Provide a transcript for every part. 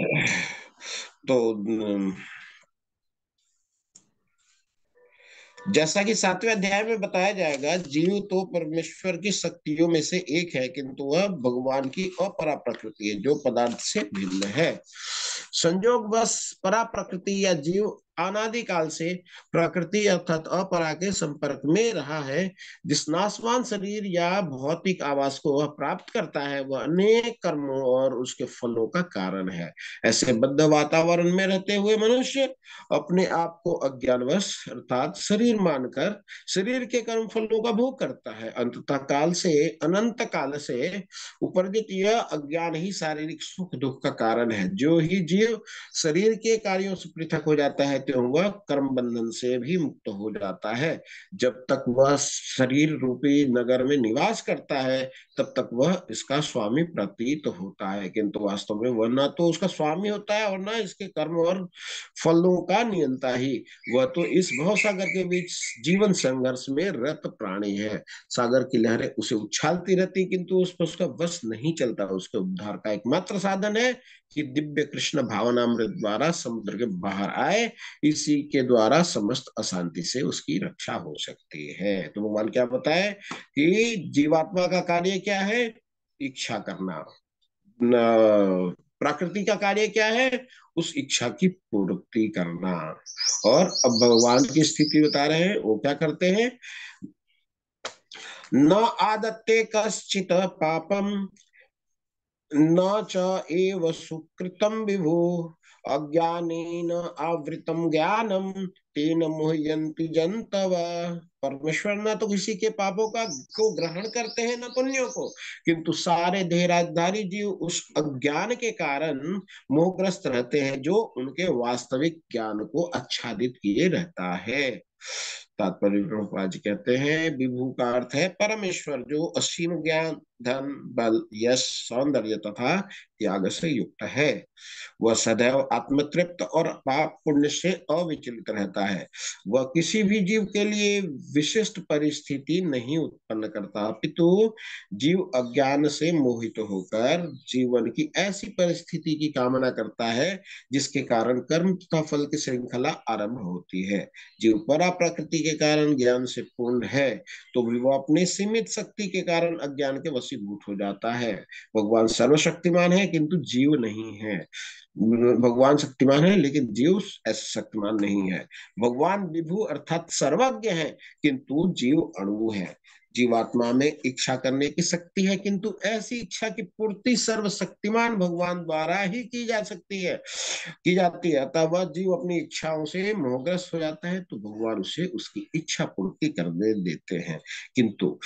तो जैसा कि सातवें अध्याय में बताया जाएगा, जीव तो परमेश्वर की शक्तियों में से एक है, किंतु वह भगवान की अपरा प्रकृति है, जो पदार्थ से भिन्न है। संजोग बस परा प्रकृति या जीव अनादिकाल से प्रकृति अर्थात अपरा के संपर्क में रहा है, जिस नासवान शरीर या भौतिक आवास को वह प्राप्त करता है, वह अनेक कर्मों और उसके फलों का कारण है। ऐसे बद्ध वातावरण में रहते हुए मनुष्य अपने आप को अज्ञानवश अर्थात शरीर मानकर शरीर के कर्म फलों का भोग करता है। अंततः काल से अनंत काल से उपर्जित यह अज्ञान ही शारीरिक सुख दुख का कारण है। जो ही जीव शरीर के कार्यों से पृथक हो जाता है तो वह कर्म बंधन से भी मुक्त हो जाता है। जब तक वह शरीर रूपी नगर में निवास करता है, तब तक वह इसका स्वामी प्रतीत होता है। किंतु वास्तव में वह ना तो उसका स्वामी होता है और ना इसके कर्म और फलों का नियंता ही। वह तो इस भव सागर के बीच जीवन संघर्ष में रत प्राणी है। सागर की लहरें उसे उछालती रहती, किंतु उस पर उसका वश नहीं चलता। उसके उद्धार का एकमात्र साधन है कि दिव्य कृष्ण भावनामृत द्वारा समुद्र के बाहर आए इसी के द्वारा समस्त अशांति से उसकी रक्षा हो सकती है। तो भगवान क्या बताए कि जीवात्मा का कार्य क्या है? इच्छा करना। प्रकृति का कार्य क्या है? उस इच्छा की पूर्ति करना। और अब भगवान की स्थिति बता रहे हैं, वो क्या करते हैं? न आदत्ते कश्चित पापम न च एव सुकृतम विभु। अज्ञानेन आवृतम ज्ञानम तेन मोहयंती जनतव। परमेश्वर न तो किसी के पापों का को ग्रहण करते हैं, न पुण्यों को। किंतु सारे देहराजधारी जीव उस अज्ञान के कारण मोहग्रस्त रहते हैं, जो उनके वास्तविक ज्ञान को आच्छादित किए रहता है। तात्पर्य कहते हैं, विभू का अर्थ है परमेश्वर, जो असीम ज्ञान धन बल यश सौंदर्य तथा त्याग से युक्त है। वह सदैव आत्मतृप्त और पाप पुण्य से अविचलित रहता है। वह किसी भी जीव के लिए विशिष्ट परिस्थिति नहीं उत्पन्न करता अपितु जीव अज्ञान से मोहित होकर जीवन की ऐसी परिस्थिति की कामना करता है, जिसके कारण कर्म तथा फल की श्रृंखला आरंभ होती है। जीव परा प्रकृति के कारण ज्ञान से पूर्ण है तो भी वो अपनी सीमित शक्ति के कारण अज्ञान के वश वशीभूत हो जाता है। भगवान सर्वशक्तिमान है, किंतु जीव नहीं है। भगवान शक्तिमान है, लेकिन जीव ऐसा शक्तिमान नहीं है। भगवान विभु अर्थात सर्वज्ञ है, किंतु जीव अणु है। जीवात्मा में इच्छा करने की शक्ति है, किंतु ऐसी इच्छा की पूर्ति सर्वशक्तिमान भगवान द्वारा ही की जा सकती है। की जाती है, अतः वह जीव अपनी इच्छाओं से मोहग्रस्त हो जाता है तो भगवान उसे उसकी इच्छा पूर्ति करने देते हैं। किंतु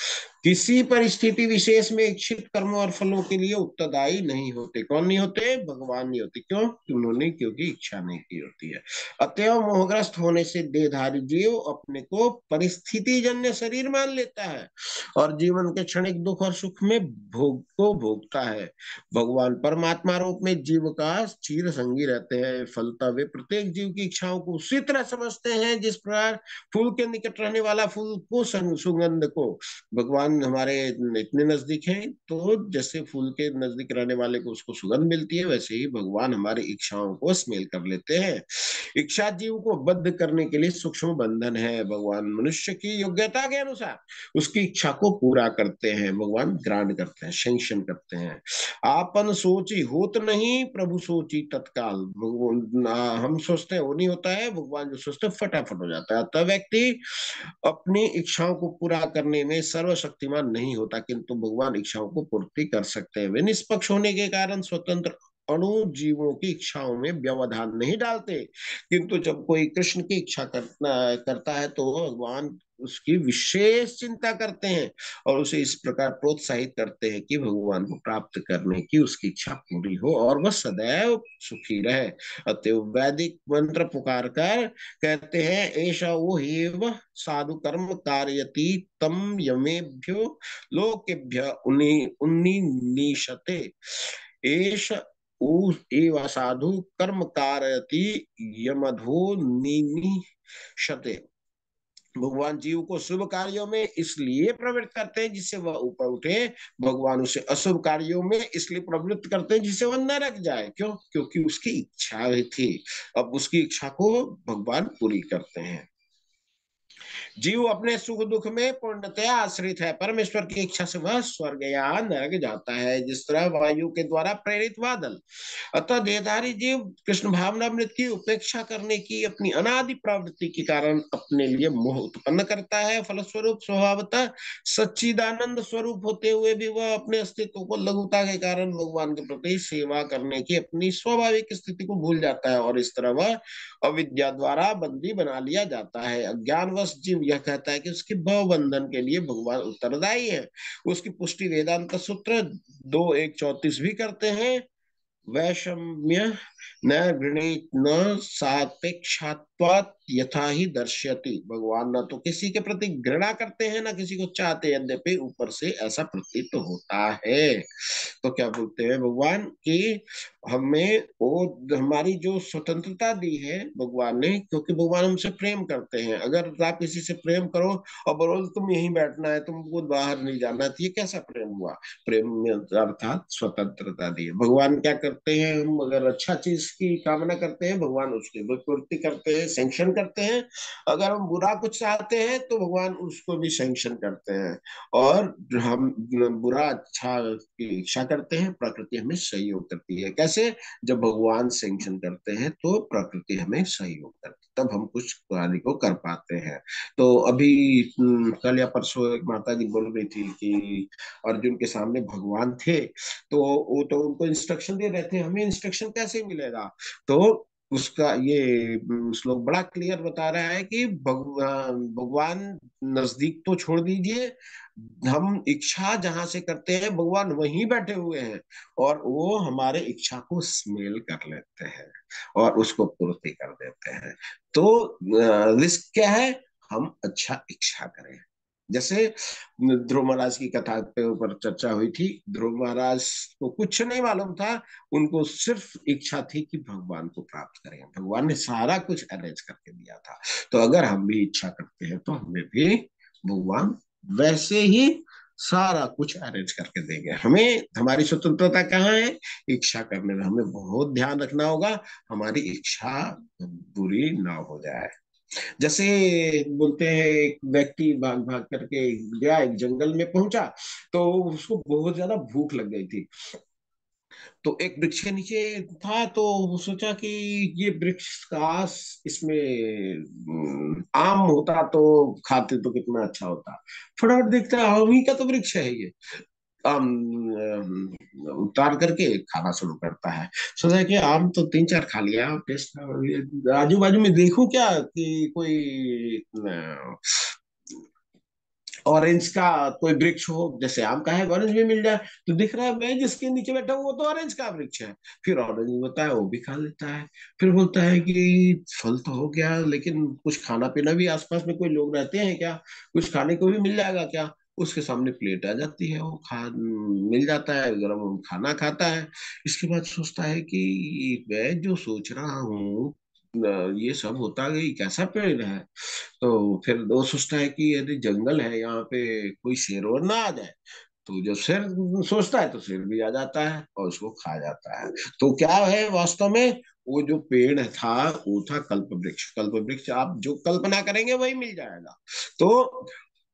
किसी परिस्थिति विशेष में इच्छित कर्मों और फलों के लिए उत्तरदायी नहीं होते। कौन नहीं होते? भगवान नहीं होते। क्यों? उन्होंने क्योंकि इच्छा नहीं की होती है। अतएव मोहग्रस्त होने से देहधारी जीव अपने को परिस्थिति जन्य शरीर मान लेता है और जीवन के क्षणिक दुख और सुख में भोग को भोगता है। भगवान परमात्मा रूप में जीव का चीर संगी रहते हैं। फलता वे प्रत्येक जीव की इच्छाओं को उसी तरह समझते हैं जिस प्रकार फूल के निकट रहने वाला फूल को सुगंध को। भगवान हमारे इतने नज़दीक हैं तो जैसे फूल के नज़दीक रहने वाले को उसको सुगंध मिलती है, वैसे ही भगवान हमारी इच्छाओं को स्मेल कर लेते हैं। इच्छा जीव को बद्ध करने के लिए सूक्ष्म बंधन है, भगवान मनुष्य की योग्यता के अनुसार उसकी इच्छा को पूरा करते हैं, भगवान ग्रांड करते हैं सेंक्शन करते हैं। आपन सोची होत नहीं, प्रभु सोची तत्काल। हम सोचते हैं, वो नहीं होता है, भगवान जो सोचते फटाफट हो जाता है। तब व्यक्ति अपनी इच्छाओं को पूरा करने में सर्वशक्ति शक्तिमान नहीं होता, किंतु भगवान इच्छाओं को पूर्ति कर सकते हैं। वे निष्पक्ष होने के कारण स्वतंत्र अणु जीवों की इच्छाओं में व्यवधान नहीं डालते। किंतु जब कोई कृष्ण की इच्छा करता है तो भगवान उसकी विशेष चिंता करते हैं और उसे इस प्रकार प्रोत्साहित करते हैं कि भगवान को प्राप्त करने की उसकी इच्छा पूरी हो और वह सदैव सुखी रहे। अतएव वैदिक मंत्र पुकार कर कहते हैं ऐसा वो हेव साधु कर्म कार्यती तम यमेभ्यो लोकेभ्य उन्नी उन्नी निशते एष साधु कर्म कारयति यमधो निशते भगवान जीव को शुभ कार्यों में इसलिए प्रवृत्त करते हैं जिससे वह ऊपर उठे। भगवान उसे अशुभ कार्यों में इसलिए प्रवृत्त करते हैं जिससे वह नरक जाए। क्यों? क्योंकि उसकी इच्छा थी। अब उसकी इच्छा को भगवान पूरी करते हैं। जीव अपने सुख दुख में पूर्णतया आश्रित है। परमेश्वर की इच्छा से वह स्वर्ग या नरक जाता है, जिस तरह वायु के द्वारा प्रेरित बादल। अतः देहधारी जीव, कृष्ण भावनामृत की उपेक्षा करने की अपनी अनादि प्रवृत्ति के कारण अपने लिए मोह उत्पन्न करता है। फलस्वरूप स्वभावतः सच्चिदानंद स्वरूप होते हुए भी वह अपने अस्तित्व को लघुता के कारण भगवान के प्रति सेवा करने की अपनी स्वाभाविक स्थिति को भूल जाता है और इस तरह वह अविद्या द्वारा बंदी बना लिया जाता है। अज्ञानवश जीव यह कहता है कि उसके भव बंधन के लिए भगवान उत्तरदायी है। उसकी पुष्टि वेदांत सूत्र दो एक चौतीस भी करते हैं। वैषम्य न गृणित न सापेक्षात्वात यथा ही दर्शयति। भगवान न तो किसी के प्रति घृणा करते हैं, ना किसी को चाहते यद्यपि ऊपर से ऐसा प्रतीत तो होता है। तो क्या बोलते हैं भगवान की हमें वो हमारी जो स्वतंत्रता दी है भगवान ने, क्योंकि भगवान हमसे प्रेम करते हैं। अगर आप किसी से प्रेम करो और बोलो तुम यहीं बैठना है, तुमको बाहर नहीं जाना तो ये कैसा प्रेम हुआ? प्रेम अर्थात स्वतंत्रता दी है। भगवान क्या करते हैं? हम अगर अच्छा चीज़ की कामना करते हैं, भगवान उसकी पूर्ति करते हैं सेंक्शन करते हैं। अगर हम बुरा कुछ चाहते हैं तो भगवान उसको भी सेंक्शन करते हैं। और हम बुरा अच्छा की इच्छा करते हैं, प्रकृति हमें सहयोग करती है। कैसे? जब भगवान सेंक्शन करते हैं तो प्रकृति हमें सहयोग करती है। तब हम कुछ कार्य को कर पाते हैं। तो अभी कल या परसों एक माता जी बोल रही थी कि अर्जुन के सामने भगवान थे तो वो तो उनको इंस्ट्रक्शन दे रहे थे, हमें इंस्ट्रक्शन कैसे मिलेगा? तो उसका ये श्लोक बड़ा क्लियर बता रहा है कि भगवान नज़दीक तो छोड़ दीजिए। हम इच्छा जहाँ से करते हैं, भगवान वहीं बैठे हुए हैं और वो हमारे इच्छा को स्मेल कर लेते हैं और उसको पूर्ति कर देते हैं। तो रिस्क क्या है? हम अच्छा इच्छा करें। जैसे ध्रुव महाराज की कथा के ऊपर चर्चा हुई थी, ध्रुव महाराज को कुछ नहीं मालूम था, उनको सिर्फ़ इच्छा थी कि भगवान को प्राप्त करें। भगवान ने सारा कुछ अरेंज करके दिया था। तो अगर हम भी इच्छा करते हैं तो हमें भी भगवान वैसे ही सारा कुछ अरेंज करके देंगे। हमें, हमारी स्वतंत्रता कहाँ है? इच्छा करने में हमें बहुत ध्यान रखना होगा। हमारी इच्छा बुरी ना हो जाए। जैसे बोलते हैं, एक व्यक्ति भाग भाग करके गया, एक जंगल में पहुँचा तो उसको बहुत ज़्यादा भूख लग गई थी। तो एक वृक्ष के नीचे था तो सोचा कि ये वृक्ष काश इसमें आम होता तो खाते तो कितना अच्छा होता। फटाफट देखता है आम ही का तो वृक्ष है ये। उतार करके खाना शुरू करता है। सोचा कि आम तो तीन चार खा लिया, टेस्ट आजू बाजू में देखूँ क्या कि कोई ऑरेंज का कोई वृक्ष हो, जैसे आम का है ऑरेंज भी मिल जाए तो दिख रहा है मैं जिसके नीचे बैठा हूँ, वो तो ऑरेंज का वृक्ष है। फिर ऑरेंज होता है, वो भी खा लेता है। फिर बोलता है कि फल तो हो गया, लेकिन कुछ खाना पीना भी आसपास में कोई लोग रहते हैं क्या? कुछ खाने को भी मिल जाएगा क्या? उसके सामने प्लेट आ जाती है, वो खा, मिल जाता है गर्म खाना खाता है। इसके बाद सोचता है कि मैं जो सोच रहा हूँ ये सब होता गई, कैसा पेड़ है? तो फिर वो सोचता है कि यदि जंगल है, यहाँ पे कोई शेर और ना आ जाए तो जब शेर सोचता है तो शेर भी आ जाता है और उसको खा जाता है। तो क्या है वास्तव में? वो जो पेड़ था, वो था कल्प वृक्ष कल्प वृक्ष आप जो कल्पना करेंगे, वही मिल जाएगा। तो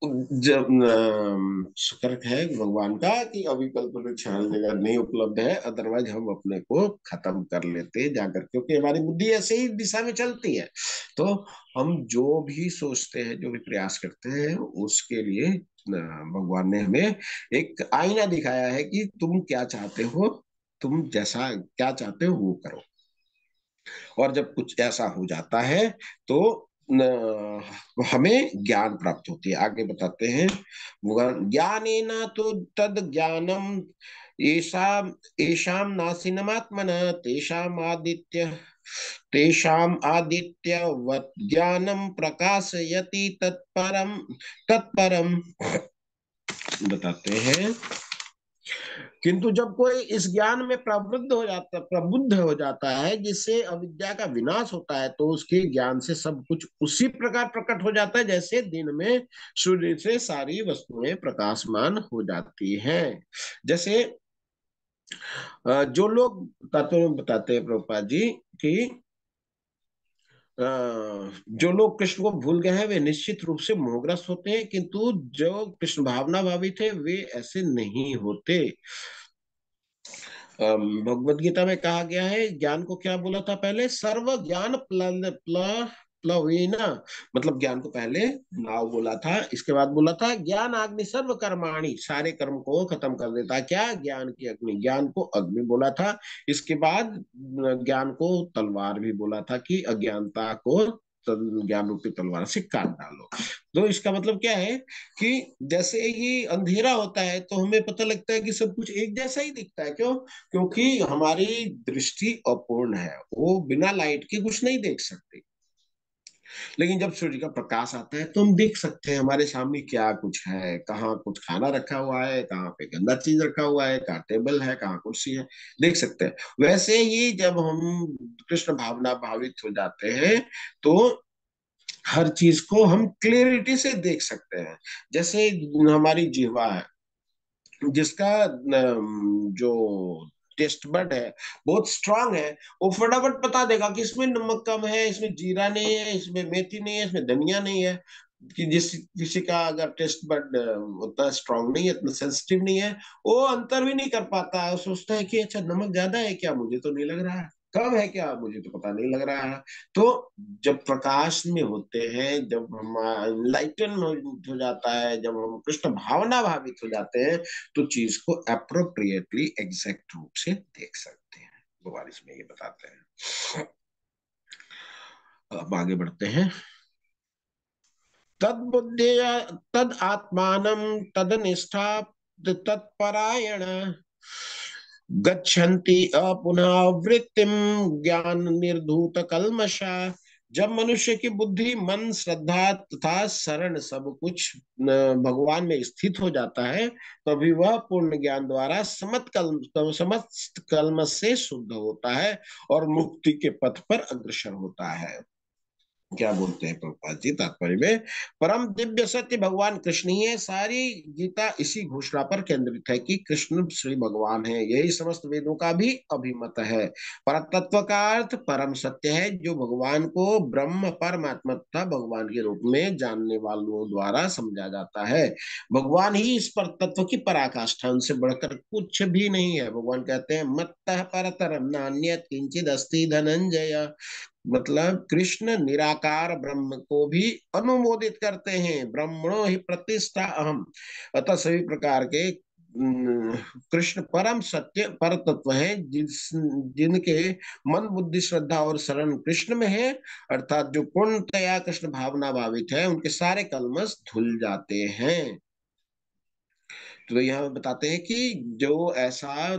जब शुक्र है भगवान का कि अभी कल्प जगह नहीं उपलब्ध है अदरवाइज़ हम अपने को खत्म कर लेते जाकर, क्योंकि हमारी बुद्धि ऐसे ही दिशा में चलती है। तो हम जो भी सोचते हैं, जो भी प्रयास करते हैं, उसके लिए भगवान ने हमें एक आईना दिखाया है कि तुम क्या चाहते हो, तुम जैसा क्या चाहते हो वो करो। और जब कुछ ऐसा हो जाता है तो हमें ज्ञान प्राप्त होती है। आगे बताते हैं। ज्ञान ना तो तद ज्ञानम ऐशाम नासिनमात्मन, तेषाम आदित्य तेषाम आदित्य ज्ञानम प्रकाशयति तत्परम तत्परम बताते हैं। किंतु जब कोई इस ज्ञान में प्रबुद्ध हो जाता, प्रबुद्ध हो जाता है, जिससे अविद्या का विनाश होता है तो उसके ज्ञान से सब कुछ उसी प्रकार प्रकट हो जाता है, जैसे दिन में सूर्य से सारी वस्तुएँ प्रकाशमान हो जाती हैं। जैसे जो लोग तत्व बताते हैं प्रभुपा जी कि जो लोग कृष्ण को भूल गए हैं वे निश्चित रूप से मोहग्रस्त होते हैं किंतु जो कृष्ण भावना भावी थे वे ऐसे नहीं होते। भगवत गीता में कहा गया है ज्ञान को क्या बोला था पहले? सर्व ज्ञान प्ल, प्ल, प्लवीना मतलब ज्ञान को पहले नाव बोला था, इसके बाद बोला था, ज्ञान अग्नि सर्व कर्माणी सारे कर्म को खत्म कर देता। क्या? ज्ञान की अग्नि। ज्ञान को अग्नि बोला था। इसके बाद ज्ञान को तलवार भी बोला था कि अज्ञानता को ज्ञान रूपी तलवार से काट डालो। तो इसका मतलब क्या है कि जैसे ही अंधेरा होता है तो हमें पता लगता है कि सब कुछ एक जैसा ही दिखता है। क्यों? क्योंकि हमारी दृष्टि अपूर्ण है। वो बिना लाइट के कुछ नहीं देख सकते। लेकिन जब सूर्य का प्रकाश आता है तो हम देख सकते हैं हमारे सामने क्या कुछ है, कहाँ कुछ खाना रखा हुआ है, कहाँ पे गंदा चीज़ रखा हुआ है, कहाँ टेबल है, कहाँ कुर्सी है, देख सकते हैं। वैसे ही जब हम कृष्ण भावना भावित हो जाते हैं तो हर चीज़ को हम क्लियरिटी से देख सकते हैं। जैसे हमारी जीवा है, जिसका जो टेस्ट बर्ड है, बहुत स्ट्रांग है। वो फटाफट बता देगा कि इसमें नमक कम है, इसमें जीरा नहीं है, इसमें मेथी नहीं है, इसमें धनिया नहीं है। कि जिस किसी का अगर टेस्ट बड उतना स्ट्रांग नहीं है इतना सेंसिटिव नहीं है, वो अंतर भी नहीं कर पाता है। सोचता है कि अच्छा नमक ज़्यादा है क्या? मुझे तो नहीं लग रहा है। कब है क्या? मुझे तो पता नहीं लग रहा है। तो जब प्रकाश में होते हैं, जब हम लाइटन हो जाता है, जब हम कृष्ण भावना भावित हो जाते हैं तो चीज़ को अप्रोप्रिएटली एग्जैक्ट रूप से देख सकते हैं। भगवान इसमें ये बताते हैं। अब आगे बढ़ते हैं। तद बुद्धि तद आत्मान तद निष्ठा तत्परायण। गच्छन्ति अपुनः ज्ञान निर्धूत कलमशा जब मनुष्य की बुद्धि, मन, श्रद्धा तथा शरण सब कुछ भगवान में स्थित हो जाता है, तभी वह पूर्ण ज्ञान द्वारा समत कल समस्त कलम से शुद्ध होता है और मुक्ति के पथ पर अग्रसर होता है। क्या बोलते हैं प्रभुपाद जी, तात्पर्य में, परम दिव्य सत्य भगवान कृष्ण ही है सारी गीता इसी घोषणा पर केंद्रित है कि कृष्ण श्री भगवान है। यही समस्त वेदों का भी अभिमत है। पर तत्व का अर्थ परम सत्य है, जो भगवान को ब्रह्म परमात्मा तथा भगवान के रूप में जानने वालों द्वारा समझा जाता है। भगवान ही इस पर तत्व की पराकाष्ठा उनसे बढ़कर कुछ भी नहीं है। भगवान कहते हैं मत पर तरम नान्य किंचित अस्थि धनंजय मतलब कृष्ण निराकार ब्रह्म को भी अनुमोदित करते हैं। ब्रह्मणो ही प्रतिष्ठा अहम। अतः सभी प्रकार के कृष्ण परम सत्य, पर तत्व है, जिस, जिनके मन, बुद्धि, श्रद्धा और शरण कृष्ण में है, अर्थात जो पूर्णतया कृष्ण भावना भावित है, उनके सारे कलमस धुल जाते हैं। तो यहाँ बताते हैं कि जो ऐसा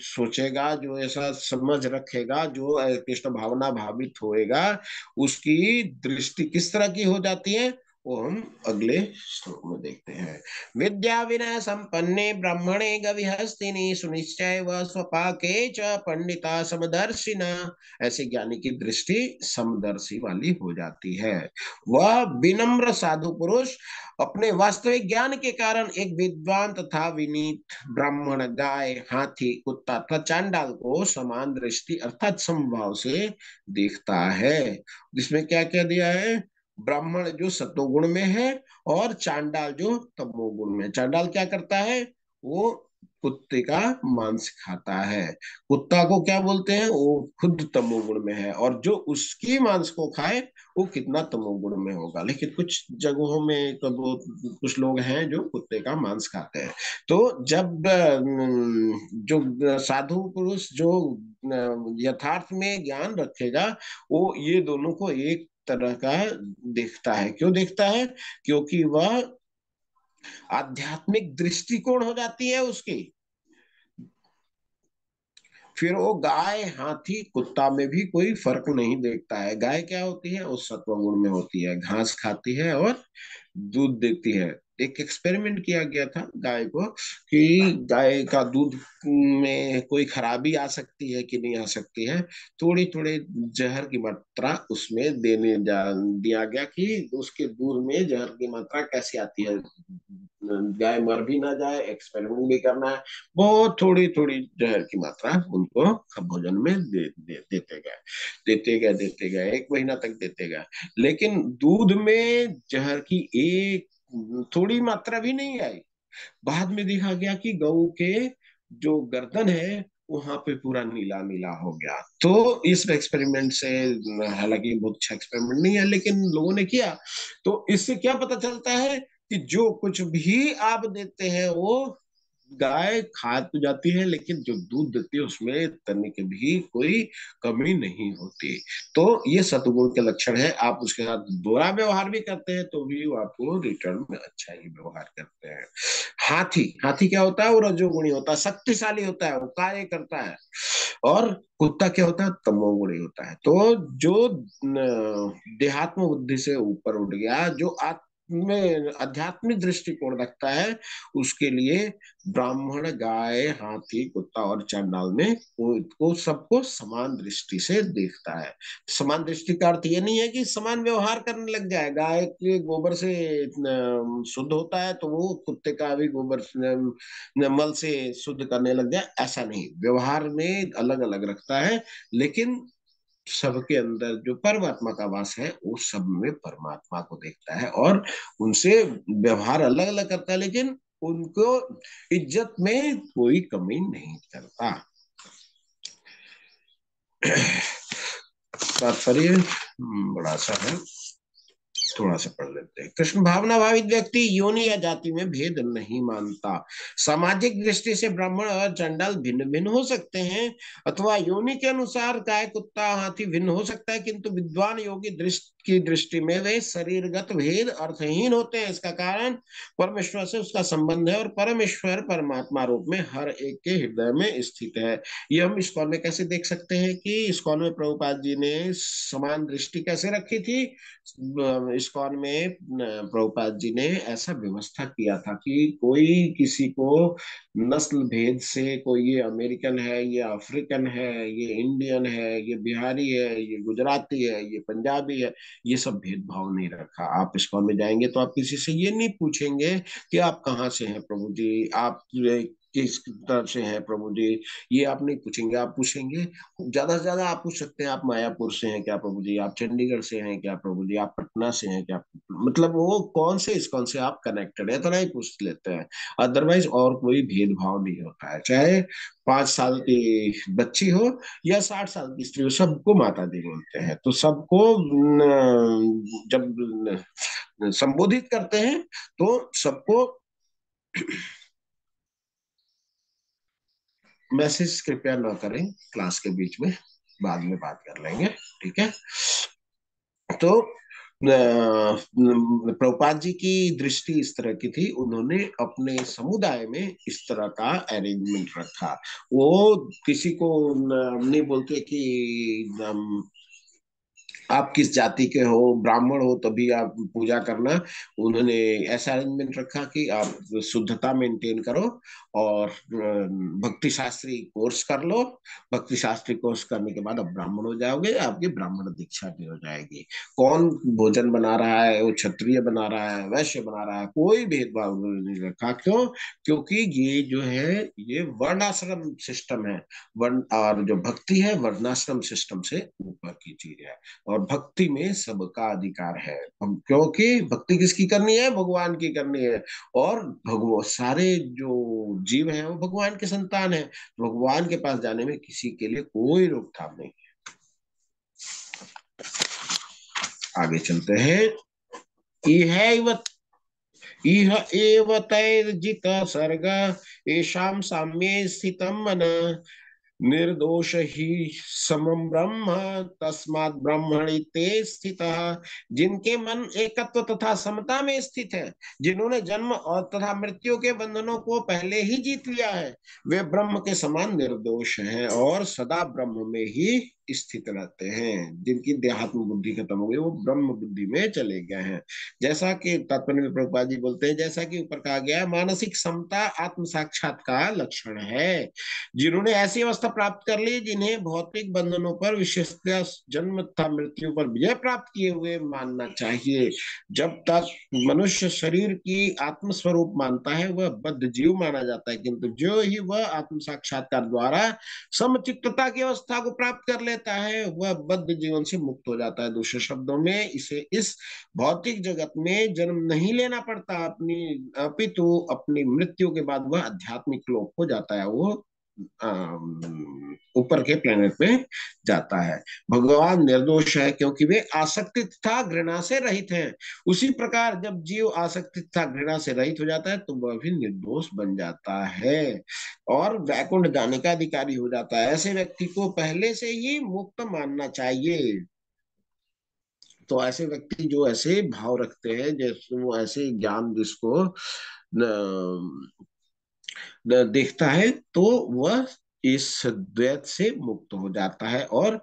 सोचेगा, जो ऐसा समझ रखेगा, जो कृष्ण भावना भावित होएगा, उसकी दृष्टि किस तरह की हो जाती है? वो हम अगले श्लोक में देखते हैं। विद्या विनय संपन्ने ब्राह्मणे गविहस्तिनी सुनिश्चय व स्वपाके च पंडिता समदर्शिना। ऐसे ज्ञानी की दृष्टि समदर्शी वाली हो जाती है। वह विनम्र साधु पुरुष अपने वास्तविक ज्ञान के कारण एक विद्वान तथा विनीत ब्राह्मण, गाय, हाथी, कुत्ता तथा चांडाल को समान दृष्टि अर्थात समभाव से देखता है। जिसमें क्या क्या दिया है? ब्राह्मण जो सतोगुण में है और चांडाल जो तमोगुण में चांडाल क्या करता है? वो कुत्ते का मांस खाता है। कुत्ता को क्या बोलते हैं? वो खुद तमोगुण में है और जो उसकी मांस को खाए, वो कितना तमोगुण में होगा। लेकिन कुछ जगहों में तो कुछ लोग हैं जो कुत्ते का मांस खाते हैं। तो जब जो साधु पुरुष जो यथार्थ में ज्ञान रखेगा, वो ये दोनों को एक तरह का देखता है। क्यों देखता है? क्योंकि वह आध्यात्मिक दृष्टिकोण हो जाती है उसकी। फिर वो गाय, हाथी, कुत्ता में भी कोई फ़र्क नहीं देखता है। गाय क्या होती है? उस सत्व गुण में होती है। घास खाती है और दूध देती है। एक एक्सपेरिमेंट किया गया था गाय को कि गाय का दूध में कोई खराबी आ सकती है कि नहीं आ सकती है थोड़ी थोड़ी जहर की मात्रा उसमें देने जा दिया गया कि उसके दूध में जहर की मात्रा कैसी आती है। गाय मर भी ना जाए एक्सपेरिमेंट भी करना है बहुत थोड़ी थोड़ी जहर की मात्रा उनको भोजन में दे, दे, देते गए देते गए देते गए एक महीना तक देते गए। लेकिन दूध में जहर की एक थोड़ी मात्रा भी नहीं आई। बाद में देखा गया कि गऊ के जो गर्दन है, वहाँ पे पूरा नीला नीला हो गया। तो इस एक्सपेरिमेंट से, हालाँकि बहुत अच्छा एक्सपेरिमेंट नहीं है, लेकिन लोगों ने किया। तो इससे क्या पता चलता है कि जो कुछ भी आप देते हैं, वो गाय खा तो जाती है, लेकिन जो दूध देती है, उसमें तनिक भी कोई कमी नहीं होती। तो ये सतगुण के लक्षण है। आप उसके साथ बुरा व्यवहार भी करते हैं तो भी वो आपको रिटर्न में अच्छा ही व्यवहार करते हैं। हाथी हाथी क्या होता है? वो रजोगुणी होता है, शक्तिशाली होता है, वो कार्य करता है। और कुत्ता क्या होता है? तमोगुणी होता है। तो जो देहात्म बुद्धि से ऊपर उठ गया, जो आत्म में आध्यात्मिक दृष्टिकोण रखता है, उसके लिए ब्राह्मण, गाय, हाथी, कुत्ता और चंडाल में को सबको समान दृष्टि से देखता है। समान दृष्टि का अर्थ ये नहीं है कि समान व्यवहार करने लग जाए। गाय के गोबर से शुद्ध होता है तो वो कुत्ते का भी गोबर मल से शुद्ध करने लग जाए, ऐसा नहीं। व्यवहार में अलग अलग रखता है, लेकिन सबके अंदर जो परमात्मा का वास है, वो सब में परमात्मा को देखता है और उनसे व्यवहार अलग अलग करता है, लेकिन उनको इज़्ज़त में कोई कमी नहीं करता। तात्पर्य बड़ा सा है। थोड़ा सा पढ़ लेते हैं। कृष्ण भावना भावित व्यक्ति योनि या जाति में भेद नहीं मानता। सामाजिक दृष्टि से ब्राह्मण और चंडाल भिन्न भिन्न हो सकते हैं, अथवा योनि के अनुसार गाय, कुत्ता, हाथी भिन्न हो सकता है, किंतु विद्वान योगी दृष्टि की दृष्टि में वे शरीरगत भेद अर्थहीन होते हैं। इसका कारण परमेश्वर से उसका संबंध है और परमेश्वर परमात्मा रूप में हर एक के हृदय में स्थित है। ये हम इस्कॉन में कैसे देख सकते हैं कि इस्कॉन में प्रभुपाद जी ने समान दृष्टि कैसे रखी थी? इस्कॉन में प्रभुपाद जी ने ऐसा व्यवस्था किया था कि कोई किसी को नस्ल भेद से, कोई ये अमेरिकन है, ये अफ्रीकन है, ये इंडियन है, ये बिहारी है, ये गुजराती है, ये पंजाबी है ये सब भेदभाव नहीं रखा। आप इस्कॉन में जाएँगे तो आप किसी से ये नहीं पूछेंगे कि आप कहाँ से हैं प्रभु जी? आप किस तरफ़ से हैं प्रभु जी। ये आप नहीं पूछेंगे, आप पूछेंगे। ज़्यादा से ज़्यादा आप पूछ सकते हैं, आप मायापुर से हैं क्या प्रभु जी? आप चंडीगढ़ से हैं क्या प्रभु जी? आप पटना से हैं क्या? मतलब वो कौन से, इस कौन से आप कनेक्टेड है इतना ही पूछ लेते हैं। अदरवाइज़ और कोई भेदभाव नहीं होता है। चाहे पाँच साल की बच्ची हो या साठ साल की स्त्री हो, सबको माता दी बोलते हैं। तो सबको जब संबोधित करते हैं तो सबको मैसेज कृपया ना करें, क्लास के बीच में, बाद में बात कर लेंगे, ठीक है? तो प्रभुपाद जी की दृष्टि इस तरह की थी, उन्होंने अपने समुदाय में इस तरह का अरेंजमेंट रखा। वो किसी को नहीं बोलते कि आप किस जाति के हो, ब्राह्मण हो, तभी आप पूजा करना। उन्होंने ऐसा अरेंजमेंट रखा कि आप शुद्धता मेंटेन करो और भक्ति शास्त्री कोर्स कर लो। भक्ति शास्त्री कोर्स करने के बाद आप ब्राह्मण हो जाओगे, आपकी ब्राह्मण दीक्षा भी हो जाएगी। कौन भोजन बना रहा है, वो क्षत्रिय बना रहा है, वैश्य बना रहा है, कोई भेदभाव नहीं रखा। क्यों? क्योंकि ये जो है, ये वर्णाश्रम सिस्टम है। वर्ण, और जो भक्ति है, वर्णाश्रम सिस्टम से ऊपर की चीज़ है। और और भक्ति में सबका अधिकार है। क्योंकि भक्ति किसकी करनी है? भगवान की करनी है। और भगवान सारे जो जीव हैं, वो भगवान के संतान है। भगवान के पास जाने में किसी के लिए कोई रोकथाम नहीं है। आगे चलते हैं। इह इह एव तैर्जित सर्ग येषां साम्ये स्थितं मन। निर्दोष ही समम ब्रह्म, तस्मात ब्रह्मणि ते स्थित। जिनके मन एकत्व तथा समता में स्थित है, जिन्होंने जन्म और तथा मृत्यु के बंधनों को पहले ही जीत लिया है, वे ब्रह्म के समान निर्दोष हैं और सदा ब्रह्म में ही स्थित रहते हैं, जिनकी देहात्म बुद्धि खत्म हो गई, वो ब्रह्म बुद्धि में चले गए हैं। जैसा कि तात्पर्य में प्रभुपा जी बोलते हैं, जैसा कि ऊपर कहा गया मानसिक समता आत्म साक्षात का लक्षण है। जिन्होंने ऐसी अवस्था प्राप्त कर ली, जिन्हें भौतिक बंधनों पर विशेषतः जन्म तथा मृत्यु पर विजय प्राप्त किए हुए मानना चाहिए। जब तक मनुष्य शरीर की आत्म स्वरूप मानता है, वह बद्ध जीव माना जाता है, किंतु जो ही वह आत्म साक्षात्कार द्वारा समचित्तता की अवस्था को प्राप्त कर ले लेता है, वह बद्ध जीवन से मुक्त हो जाता है, दूसरे शब्दों में। इसे इस भौतिक जगत में जन्म नहीं लेना पड़ता। अपनी, अपितु अपनी मृत्यु के बाद वह आध्यात्मिक लोक हो जाता है। वो ऊपर के प्लेनेट में जाता है। भगवान निर्दोष है क्योंकि वे आसक्ति तथा घृणा से रहित हैं। उसी प्रकार जब जीव आसक्ति तथा घृणा से रहित हो जाता है तो वह भी निर्दोष बन जाता है और वैकुंठ जाने का अधिकारी हो जाता है। ऐसे व्यक्ति को पहले से ही मुक्त मानना चाहिए। तो ऐसे व्यक्ति जो ऐसे भाव रखते हैं, जैसे वो ऐसे ज्ञान जिसको देखता है तो वह इस द्वैत से मुक्त हो जाता है। और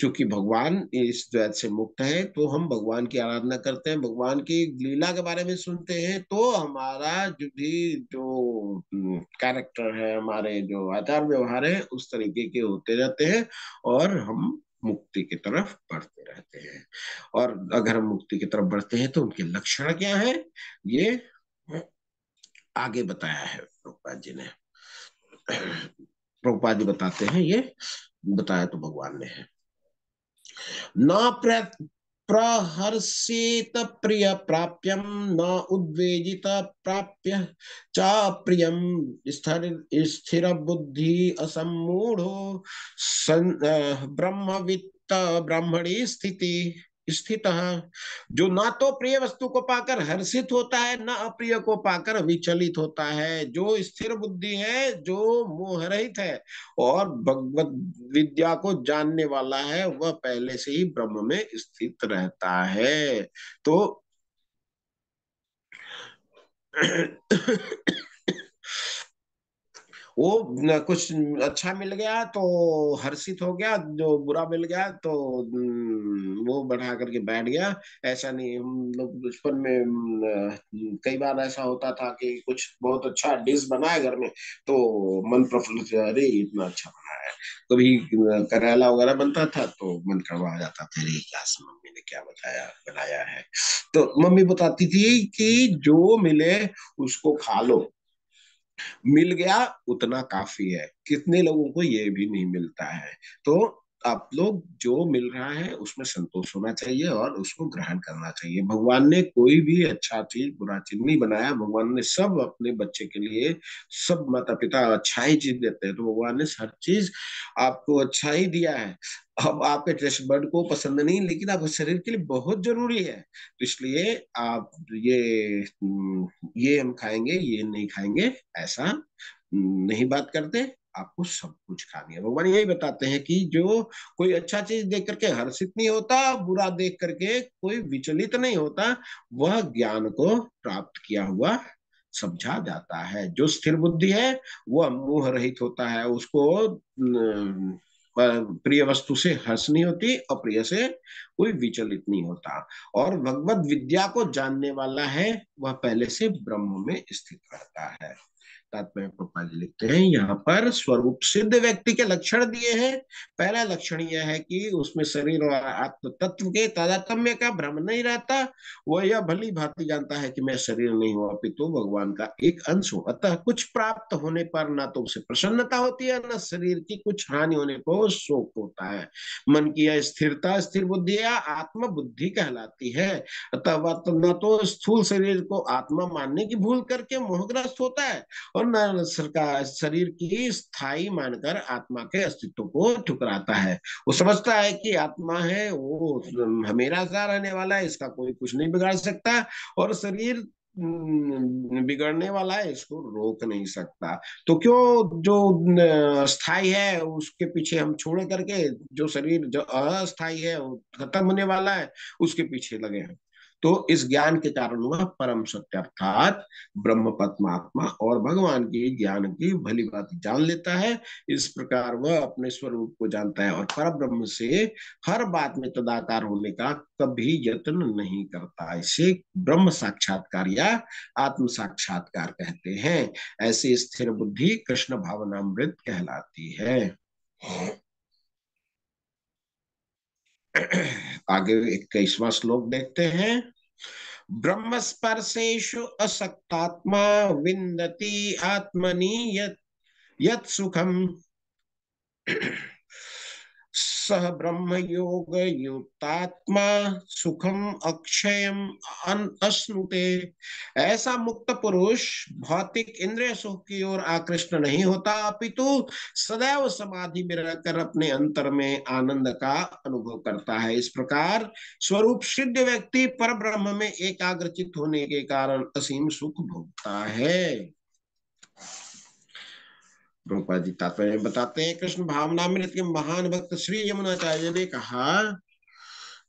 चूँकि भगवान इस द्वैत से मुक्त है तो हम भगवान की आराधना करते हैं, भगवान की लीला के बारे में सुनते हैं तो हमारा जो भी जो कैरेक्टर है, हमारे जो आचार व्यवहार है, उस तरीके के होते रहते हैं और हम मुक्ति की तरफ़ बढ़ते रहते हैं। और अगर हम मुक्ति की तरफ़ बढ़ते हैं तो उनके लक्षण क्या है? ये आगे बताया है। प्रभुपाद जी ने। प्रभुपाद जी बताते हैं ये, बताया तो भगवान ने है। न प्रहर्षित प्रिय प्राप्यम, न उद्वेजित प्राप्य, च प्रियम, स्थिर स्थिर बुद्धि असमूढ़ो ब्रह्मवित्त ब्राह्मणी स्थिति। स्थित जो ना तो प्रिय वस्तु को पाकर हर्षित होता है, ना अप्रिय को पाकर विचलित होता है। जो स्थिर बुद्धि है, जो मोह रहित है और भगवत विद्या को जानने वाला है, वह पहले से ही ब्रह्म में स्थित रहता है। तो वो कुछ अच्छा मिल गया तो हर्षित हो गया, जो बुरा मिल गया तो वो बढ़ा करके बैठ गया। ऐसा नहीं, हम लोग बचपन में कई बार ऐसा होता था कि कुछ बहुत अच्छा डिश बनाए घर में तो मन प्रफुल्लित अरे, इतना अच्छा बना है। कभी करेला वगैरह बनता था तो मन करवा जाता था अरे क्या मम्मी ने क्या बताया, बनाया है? तो मम्मी बताती थी कि जो मिले उसको खा लो। मिल गया उतना काफ़ी है। कितने लोगों को ये भी नहीं मिलता है। तो आप लोग जो मिल रहा है, उसमें संतोष होना चाहिए और उसको ग्रहण करना चाहिए। भगवान ने कोई भी अच्छा चीज़, बुरा चीज़ नहीं बनाया। भगवान ने सब अपने बच्चे के लिए सब माता पिता अच्छा ही चीज़ देते हैं। तो भगवान ने हर चीज़ आपको अच्छा ही दिया है। अब आपके टेस्ट बर्ड को पसंद नहीं, लेकिन आपके शरीर के लिए बहुत ज़रूरी है। तो इसलिए आप ये ये हम खाएँगे, ये नहीं खाएँगे, ऐसा नहीं बात करते। आपको सब कुछ खानी है। भगवान यही बताते हैं कि जो कोई अच्छा चीज़ देख करके हर्षित नहीं होता, बुरा देख करके कोई विचलित नहीं होता, वह ज्ञान को प्राप्त किया हुआ समझा जाता है। जो स्थिर बुद्धि है, वह मोह रहित होता है। उसको प्रिय वस्तु से हर्ष नहीं होती, अप्रिय से कोई विचलित नहीं होता। और भगवत विद्या को जानने वाला है, वह पहले से ब्रह्म में स्थित रहता है। तात्पर्य गोपाल लिखते हैं, यहाँ पर स्वरूप सिद्ध व्यक्ति के लक्षण दिए हैं। पहला लक्षण यह है कि उसमें शरीर और आत्म तत्व के तादात्म्य का भ्रम नहीं रहता। वह यह भली भांति जानता है कि मैं शरीर नहीं हूँ, अपितु भगवान का एक अंश हूँ। अतः कुछ प्राप्त होने पर ना तो उसे प्रसन्नता होती है, न शरीर की कुछ हानि होने को शोक होता है। मन की यह स्थिरता, स्थिर बुद्धि आत्म बुद्धि कहलाती है? तब न तो स्थूल शरीर को आत्मा मानने की भूल करके मोहग्रस्त होता है और न सरकार शरीर की स्थायी मानकर आत्मा के अस्तित्व को ठुकराता है। वो समझता है कि आत्मा है, वो हमेशा रहने वाला है, इसका कोई कुछ नहीं बिगाड़ सकता और शरीर बिगड़ने वाला है, इसको रोक नहीं सकता। तो क्यों जो स्थायी है, उसके पीछे हम छोड़ करके, जो शरीर, जो अस्थाई है खत्म होने वाला है, उसके पीछे लगे हैं। तो इस ज्ञान के कारण वह परम सत्य अर्थात ब्रह्म परमात्मा और भगवान की ज्ञान की भली बात जान लेता है। इस प्रकार वह अपने स्वरूप को जानता है और पर ब्रह्म से हर बात में तदाकार होने का कभी यत्न नहीं करता। इसे ब्रह्म साक्षात्कार या आत्म साक्षात्कार कहते हैं। ऐसी स्थिर बुद्धि कृष्ण भावनामृत कहलाती है। आगे इक्कीसवा श्लोक देखते हैं। ब्रह्म स्पर्शेशु असक्तात्मा विंदती आत्मनि यत सुखम। सह ब्रह्म योग युक्तात्मा सुखम अक्षयम अश्नुते ऐसा मुक्त पुरुष भौतिक इंद्रिय सुख की ओर आकृष्ट नहीं होता, अपितु सदैव समाधि में रहकर अपने अंतर में आनंद का अनुभव करता है। इस प्रकार स्वरूप सिद्ध व्यक्ति पर ब्रह्म में एकाग्रचित होने के कारण असीम सुख भोगता है। रूपा जी तात्पर्य बताते हैं, कृष्ण भावना में के महान भक्त श्री यमुनाचार्य ने कहा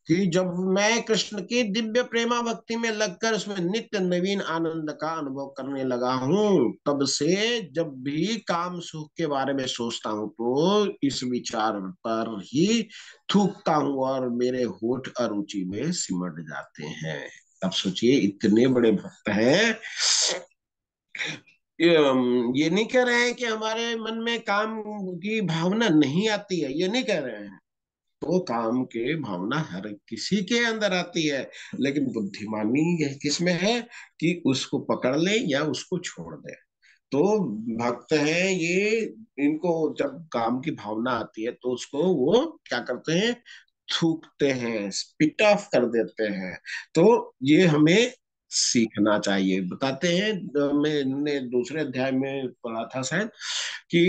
कि जब मैं कृष्ण की दिव्य प्रेमा भक्ति में लगकर उसमें नित्य नवीन आनंद का अनुभव करने लगा हूँ, तब से जब भी काम सुख के बारे में सोचता हूँ तो इस विचार पर ही थूकता हूँ और मेरे होठ अरुचि में सिमट जाते हैं। अब सोचिए, इतने बड़े भक्त हैं। ये नहीं कह रहे हैं कि हमारे मन में काम की भावना नहीं आती है, ये नहीं कह रहे हैं। तो काम के भावना हर किसी के अंदर आती है, लेकिन बुद्धिमानी किसमें है कि उसको पकड़ ले या उसको छोड़ दे। तो भक्त है ये, इनको जब काम की भावना आती है तो उसको वो क्या करते हैं? थूकते हैं स्पिट ऑफ़ कर देते हैं। तो ये हमें सीखना चाहिए। बताते हैं मैंने दूसरे अध्याय में पढ़ा था शायद, कि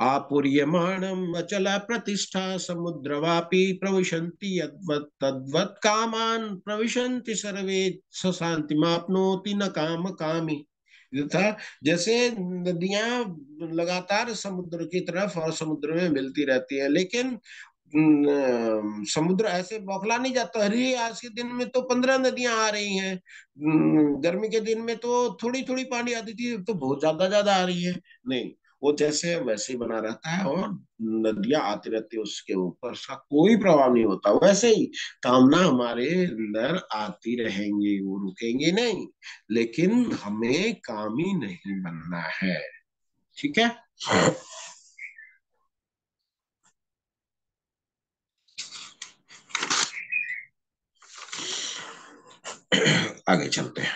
आपूर्यमाणम अचल प्रतिष्ठा समुद्रवापी प्रविशंति तद्वत कामान प्रविशंति सर्वे शांति मापनोति न काम कामी था जैसे नदियाँ लगातार समुद्र की तरफ़ और समुद्र में मिलती रहती है, लेकिन समुद्र ऐसे बौखला नहीं जाता। अरे आज के दिन में तो पंद्रह नदियाँ आ रही हैं। गर्मी के दिन में तो थोड़ी थोड़ी पानी आती थी तो बहुत ज़्यादा ज़्यादा आ रही है। नहीं, वो जैसे वैसे ही बना रहता है और नदियाँ आती रहती है उसके ऊपर उसका कोई प्रभाव नहीं होता। वैसे ही कामना हमारे अंदर आती रहेंगी वो रुकेंगे नहीं, लेकिन हमें कामी नहीं बनना है। ठीक है? आगे चलते हैं।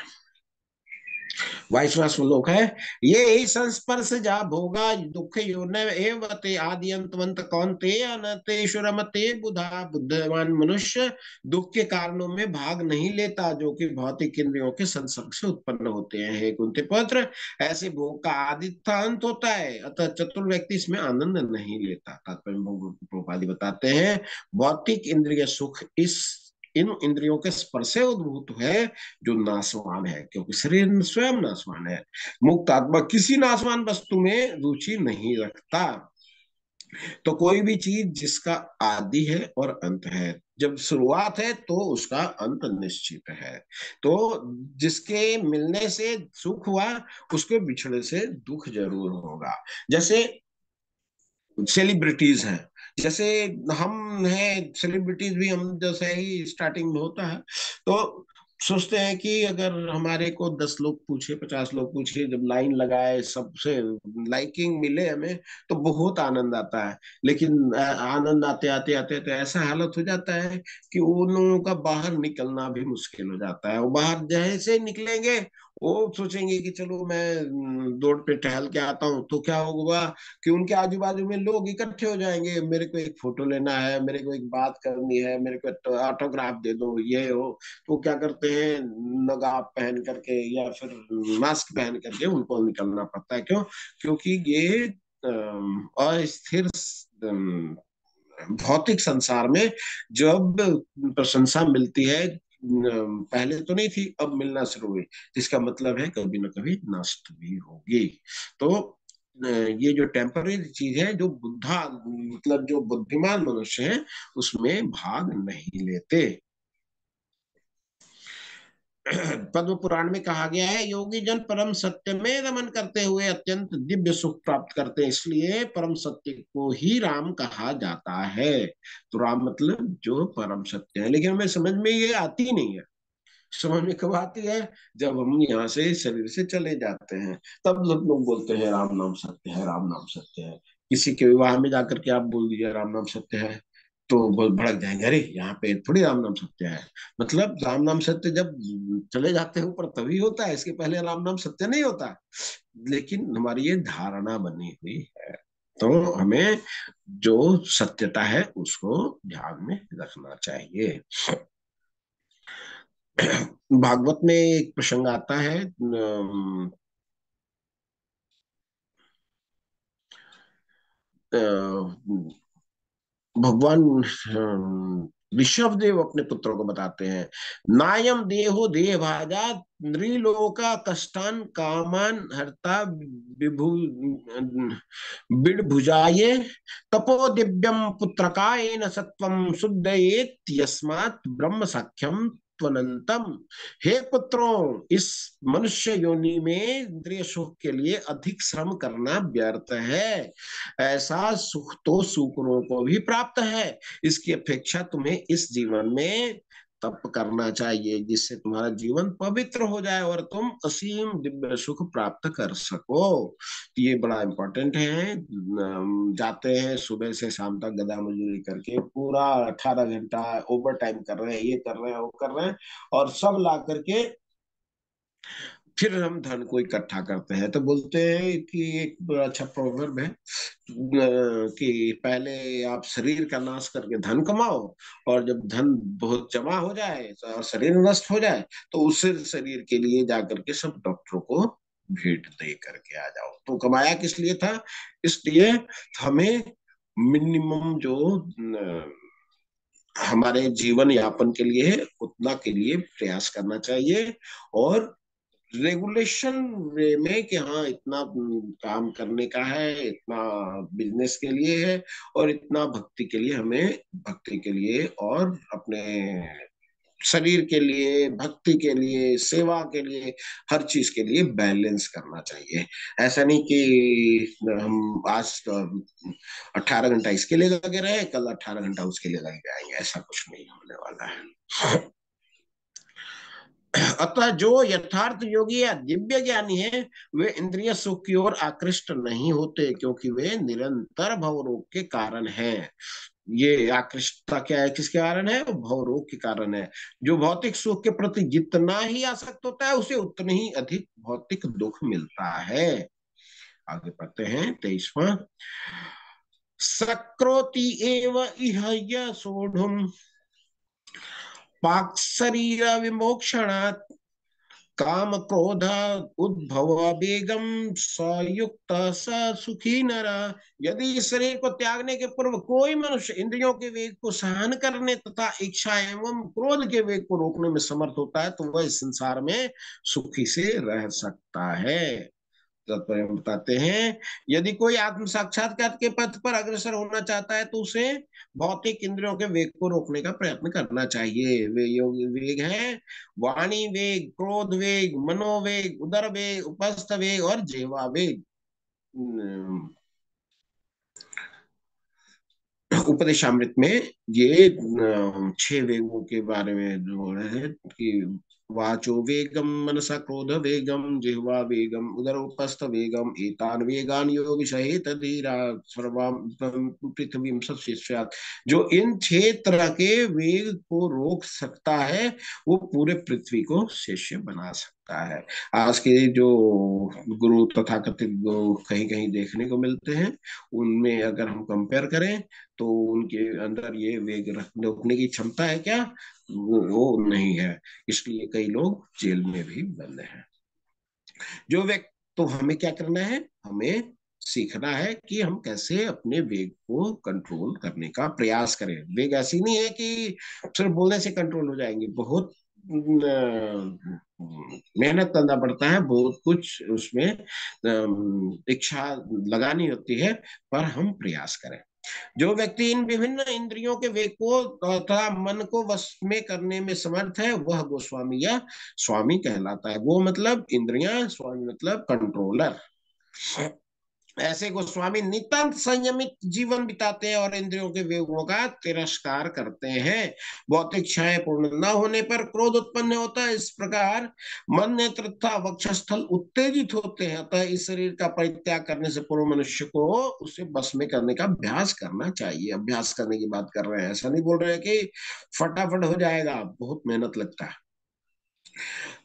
बाईसवा श्लोक है। ये ही संस्पर्श जा भोगा, दुख एवते आदि अंतवंत कौन ते कौनते अनतेषुरमते बुधा बुद्धवान मनुष्य, दुख के कारणों में भाग नहीं लेता, जो कि भौतिक इंद्रियों के संसर्ग से उत्पन्न होते हैं। कुंते पत्र, ऐसे भोग का आदि अंत होता है, अतः चतुर व्यक्ति इसमें आनंद नहीं लेता। तात्पर्य बताते हैं, भौतिक इंद्रिय सुख इस इन इंद्रियों के स्पर्श से उद्भूत है, जो नासवान है, क्योंकि शरीर स्वयं नासवान है। मुक्त आत्मा किसी नासवान वस्तु में रुचि नहीं रखता। तो कोई भी चीज़ जिसका आदि है और अंत है, जब शुरुआत है तो उसका अंत निश्चित है। तो जिसके मिलने से सुख हुआ, उसके बिछड़े से दुख ज़रूर होगा। जैसे सेलिब्रिटीज हैं जैसे हम हैं सेलिब्रिटीज भी हम जैसे ही स्टार्टिंग में होता है तो सोचते हैं कि अगर हमारे को दस लोग पूछे, पचास लोग पूछे, जब लाइन लगाए, सबसे लाइकिंग मिले हमें तो बहुत आनंद आता है। लेकिन आनंद आते आते आते तो ऐसा हालत हो जाता है कि उन लोगों का बाहर निकलना भी मुश्किल हो जाता है। वो बाहर जैसे निकलेंगे वो सोचेंगे कि चलो मैं दौड़ पे टहल के आता हूँ तो क्या होगा कि उनके आजू बाजू में लोग इकट्ठे हो जाएँगे, मेरे को एक फ़ोटो लेना है, मेरे को एक बात करनी है, मेरे को ऑटोग्राफ दे दो, ये हो तो क्या करते हैं, नगाब पहन करके या फिर मास्क पहन करके उनको निकलना पड़ता है, क्यों? क्योंकि ये अस्थिर भौतिक संसार में जब प्रशंसा मिलती है पहले तो नहीं थी, अब मिलना शुरू हुई जिसका मतलब है, कभी ना कभी नष्ट भी होगी। तो ये जो टेम्पररी चीज़ है, जो बुद्धा मतलब जो बुद्धिमान मनुष्य है, उसमें भाग नहीं लेते। पद्म पुराण में कहा गया है, योगी जन परम सत्य में रमन करते हुए अत्यंत दिव्य सुख प्राप्त करते हैं, इसलिए परम सत्य को ही राम कहा जाता है। तो राम मतलब जो परम सत्य है, लेकिन हमें समझ में ये आती नहीं है। समझ में कब आती है? जब हम यहाँ से शरीर से चले जाते हैं, तब लोग लोग बोलते हैं, राम नाम सत्य है, राम नाम सत्य है। किसी के विवाह में जाकर के आप बोल दीजिए, राम नाम सत्य है। तो बहुत भड़क जाएँगे अरे, यहाँ पे थोड़ी राम नाम सत्य है। मतलब राम नाम सत्य जब चले जाते हैं ऊपर, तभी होता है। इसके पहले राम नाम सत्य नहीं होता। लेकिन हमारी ये धारणा बनी हुई है। तो हमें जो सत्यता है, उसको ध्यान में रखना चाहिए। भागवत में एक प्रसंग आता है भगवान ऋषभ देव अपने पुत्रों को बताते हैं नायम देहो देह भाजा नृलोका कष्टान कामान हरता विभु बिड़ भुजाये तपो दिव्यम पुत्रकाय न सत्वम शुद्ध यस्मात् ब्रह्म सख्यम त्वनंतम हे पुत्रों, इस मनुष्य योनि में इंद्रिय सुख के लिए अधिक श्रम करना व्यर्थ है। ऐसा सुख तो सुकरों को भी प्राप्त है। इसकी अपेक्षा तुम्हें इस जीवन में तप करना चाहिए, जिससे तुम्हारा जीवन पवित्र हो जाए और तुम असीम दिव्य सुख प्राप्त कर सको। तो ये बड़ा इम्पोर्टेंट है। जाते हैं सुबह से शाम तक गदा मजूरी करके, पूरा अठारह घंटा ओवर टाइम कर रहे हैं, ये कर रहे हैं, वो कर रहे हैं और सब ला करके फिर हम धन को इकट्ठा करते हैं। तो बोलते हैं कि एक अच्छा प्रोवर्ब है कि पहले आप शरीर का नाश करके धन कमाओ और जब धन बहुत जमा हो जाए और शरीर नष्ट हो जाए तो उस शरीर के लिए जाकर के सब डॉक्टरों को भेंट दे करके आ जाओ। तो कमाया किस लिए था? इसलिए हमें मिनिमम जो हमारे जीवन यापन के लिए उतना के लिए प्रयास करना चाहिए और रेगुलेशन में कि हाँ इतना काम करने का है, इतना बिज़नेस के लिए है और इतना भक्ति के लिए हमें, भक्ति के लिए और अपने शरीर के लिए, भक्ति के लिए, सेवा के लिए, हर चीज़ के लिए बैलेंस करना चाहिए। ऐसा नहीं कि हम आज अठारह घंटा इसके लिए लगे रहे, कल अठारह घंटा उसके लिए लगे आएँगे, ऐसा कुछ नहीं होने वाला है। अतः जो यथार्थ योगी या दिव्य ज्ञानी है, वे इंद्रिय सुख की ओर आकृष्ट नहीं होते, क्योंकि वे निरंतर भवरोग के कारण हैं। ये आकृष्टता क्या है? किसके कारण है? भवरोग के कारण है। जो भौतिक सुख के प्रति जितना ही आसक्त होता है, उसे उतने ही अधिक भौतिक दुख मिलता है। आगे पढ़ते हैं, तेईसवा। सक्रोति एव इह पाक शरीर विमोक्षणात् काम क्रोध उद्भव बेगम सयुक्त स सुखी नर। यदि शरीर को त्यागने के पूर्व कोई मनुष्य इंद्रियों के वेग को सहन करने तथा इच्छा एवं क्रोध के वेग को रोकने में समर्थ होता है तो वह इस संसार में सुखी से रह सकता है। तात्पर्य बताते हैं, यदि कोई आत्म साक्षात्कार के पथ पर अग्रसर होना चाहता है तो उसे भौतिक इंद्रियों के वेग को रोकने का प्रयत्न करना चाहिए। वे योग वेग है, वाणी वेग, क्रोध वेग, मनोवेग, उदर वेग, उपस्थ वेग और जेवा वेग। उपदेशामृत में ये छह वेगों के बारे में जो है कि वाचो वेगम मनसा क्रोध वेगम जिह्वा वेगम उदर उपस्थ वेगम एतान वेगान योग सहित धीरा पृथ्वी जो इन छह तरह के वेग को रोक सकता है, वो पूरे पृथ्वी को शिष्य बना सकता है। आज के जो गुरु तथा कथित कहीं कहीं देखने को मिलते हैं, उनमें अगर हम कंपेयर करें तो उनके अंदर ये वेग रोकने की क्षमता है क्या? वो नहीं है। इसलिए कई लोग जेल में भी बंद हैं। जो व्यक्ति तो हमें क्या करना है? हमें सीखना है कि हम कैसे अपने वेग को कंट्रोल करने का प्रयास करें। वेग ऐसी नहीं है कि सिर्फ़ बोलने से कंट्रोल हो जाएँगे। बहुत मेहनत करना पड़ता है, बहुत कुछ उसमें इच्छा लगानी होती है, पर हम प्रयास करें। जो व्यक्ति इन विभिन्न इंद्रियों के वेग को तथा मन को वश में करने में समर्थ है, वह गोस्वामी या स्वामी कहलाता है। वो मतलब इंद्रिया, स्वामी मतलब कंट्रोलर। ऐसे गोस्वामी नितांत संयमित जीवन बिताते हैं और इंद्रियों के वेगों का तिरस्कार करते हैं। भौतिक इच्छाएँ पूर्ण न होने पर क्रोध उत्पन्न होता है। इस प्रकार मन नेत्र तथा वक्षस्थल उत्तेजित होते हैं। अतः इस शरीर का परित्याग करने से पूर्व मनुष्य को उसे बस में करने का अभ्यास करना चाहिए। अभ्यास करने की बात कर रहे हैं। ऐसा नहीं बोल रहे कि फटाफट हो जाएगा। बहुत मेहनत लगता है।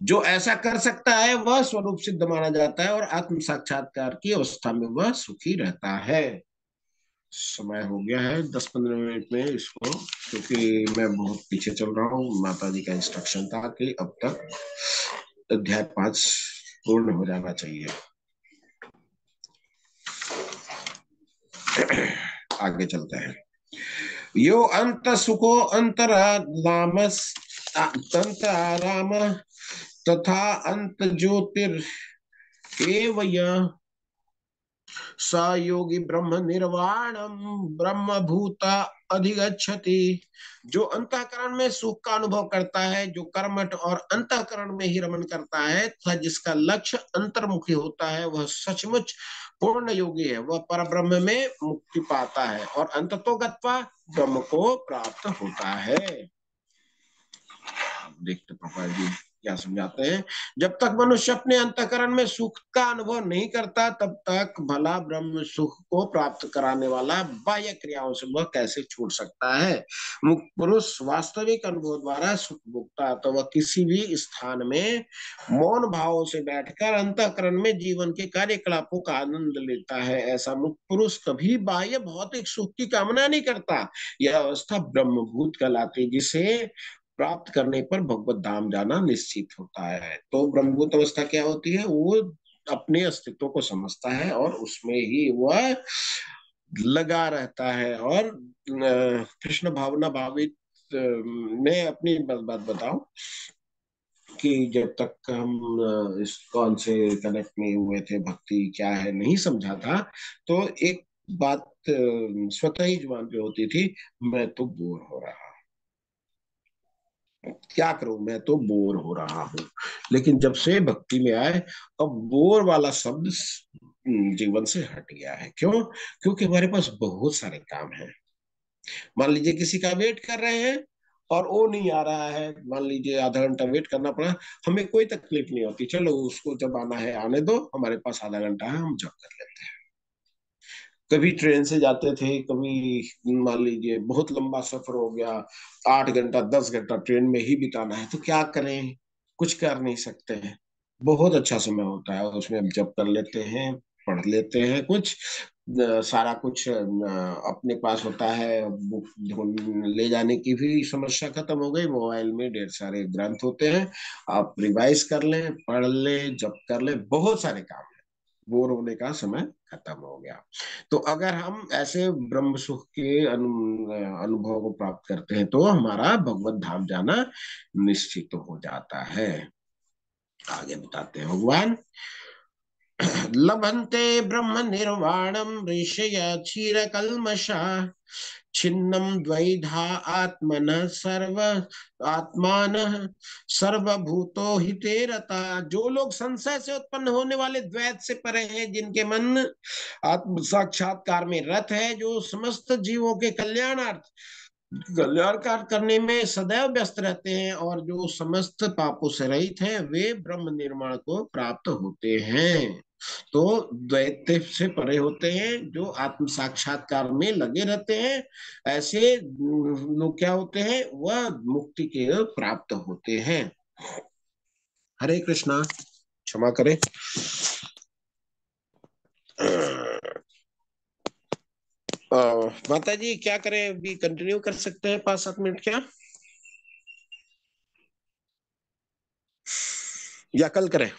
जो ऐसा कर सकता है, वह स्वरूप सिद्ध माना जाता है और आत्म साक्षात्कार की अवस्था में वह सुखी रहता है। समय हो गया है दस पंद्रह मिनट में इसको, क्योंकि मैं बहुत पीछे चल रहा हूँ माता जी का इंस्ट्रक्शन था कि अब तक अध्याय पाँच पूर्ण हो जाना चाहिए। आगे चलते हैं। यो अंत सुखो अंतरा लामस तंत्राराम तथा अंत ज्योतिर स योगी ब्रह्म निर्वाणम ब्रह्म भूता अधिगछति जो अंतकरण में सुख का अनुभव करता है, जो कर्मठ और अंतकरण में ही रमन करता है, तथा जिसका लक्ष्य अंतर्मुखी होता है, वह सचमुच पूर्ण योगी है, वह पर ब्रह्म में मुक्ति पाता है, और अंत तो ब्रह्म को प्राप्त होता है। देखते प्रभा जी क्या समझाते हैं। जब तक मनुष्य अपने अंतकरण में सुख का अनुभव नहीं करता, तब तक भला ब्रह्म सुख को प्राप्त कराने वाला बाह्य क्रियाओं से वह कैसे छूट सकता है? मुक्त पुरुष वास्तविक अनुभव द्वारा सुख भुगता तो वह किसी भी स्थान में मौन भाव से बैठकर अंतकरण में जीवन के कार्यकलापों का आनंद लेता है। ऐसा मुक्त पुरुष कभी बाह्य भौतिक सुख की कामना नहीं करता। यह अवस्था ब्रह्मभूत कहलाती जिसे प्राप्त करने पर भगवत धाम जाना निश्चित होता है। तो ब्रह्मभूत अवस्था क्या होती है? वो अपने अस्तित्व को समझता है और उसमें ही वह लगा रहता है और कृष्ण भावना भावित मैं अपनी बात बताऊँ कि जब तक हम इस कौन से कनेक्ट में हुए थे, भक्ति क्या है नहीं समझा था तो एक बात स्वतः ही ज़ुबान पे होती थी, मैं तो बोर हो रहा क्या करूँ? मैं तो बोर हो रहा हूँ। लेकिन जब से भक्ति में आए, अब बोर वाला शब्द जीवन से हट गया है। क्यों? क्योंकि हमारे पास बहुत सारे काम हैं। मान लीजिए किसी का वेट कर रहे हैं और वो नहीं आ रहा है। मान लीजिए आधा घंटा वेट करना पड़ा, हमें कोई तकलीफ़ नहीं होती। चलो उसको जब आना है, आने दो। हमारे पास आधा घंटा है, हम जब कर लेते हैं। कभी ट्रेन से जाते थे, कभी, मान लीजिए, बहुत लंबा सफ़र हो गया, आठ घंटा, दस घंटा ट्रेन में ही बिताना है तो क्या करें? कुछ कर नहीं सकते हैं। बहुत अच्छा समय होता है, उसमें जब कर लेते हैं, पढ़ लेते हैं, कुछ सारा कुछ अपने पास होता है, बुक ले जाने की भी समस्या खत्म हो गई, मोबाइल में ढेर सारे ग्रंथ होते हैं, आप रिवाइज कर लें, पढ़ लें, जब कर लें, बहुत सारे काम है, बोर होने का समय खत्म हो गया। तो अगर हम ऐसे ब्रह्म सुख के अनुभव को प्राप्त करते हैं तो हमारा भगवत धाम जाना निश्चित हो जाता है। आगे बताते हैं भगवान। लभंते ब्रह्म निर्वाणम ऋषय क्षीर कलमशा छिन्नम द्वैधा आत्मन सर्व आत्मान सर्वभूतो हिते रता। जो लोग संशय से उत्पन्न होने वाले द्वैत से परे हैं, जिनके मन आत्म साक्षात्कार में रथ है, जो समस्त जीवों के कल्याणार्थ, कल्याणकार करने में सदैव व्यस्त रहते हैं और जो समस्त पापों से रहित हैं, वे ब्रह्म निर्माण को प्राप्त होते हैं। तो द्वैत से परे होते हैं, जो आत्म साक्षात्कार में लगे रहते हैं, ऐसे लोग क्या होते हैं, वह मुक्ति के प्राप्त होते हैं। हरे कृष्णा, क्षमा करें। माता जी क्या करें? अभी कंटिन्यू कर सकते हैं पाँच सात मिनट क्या? या कल करें।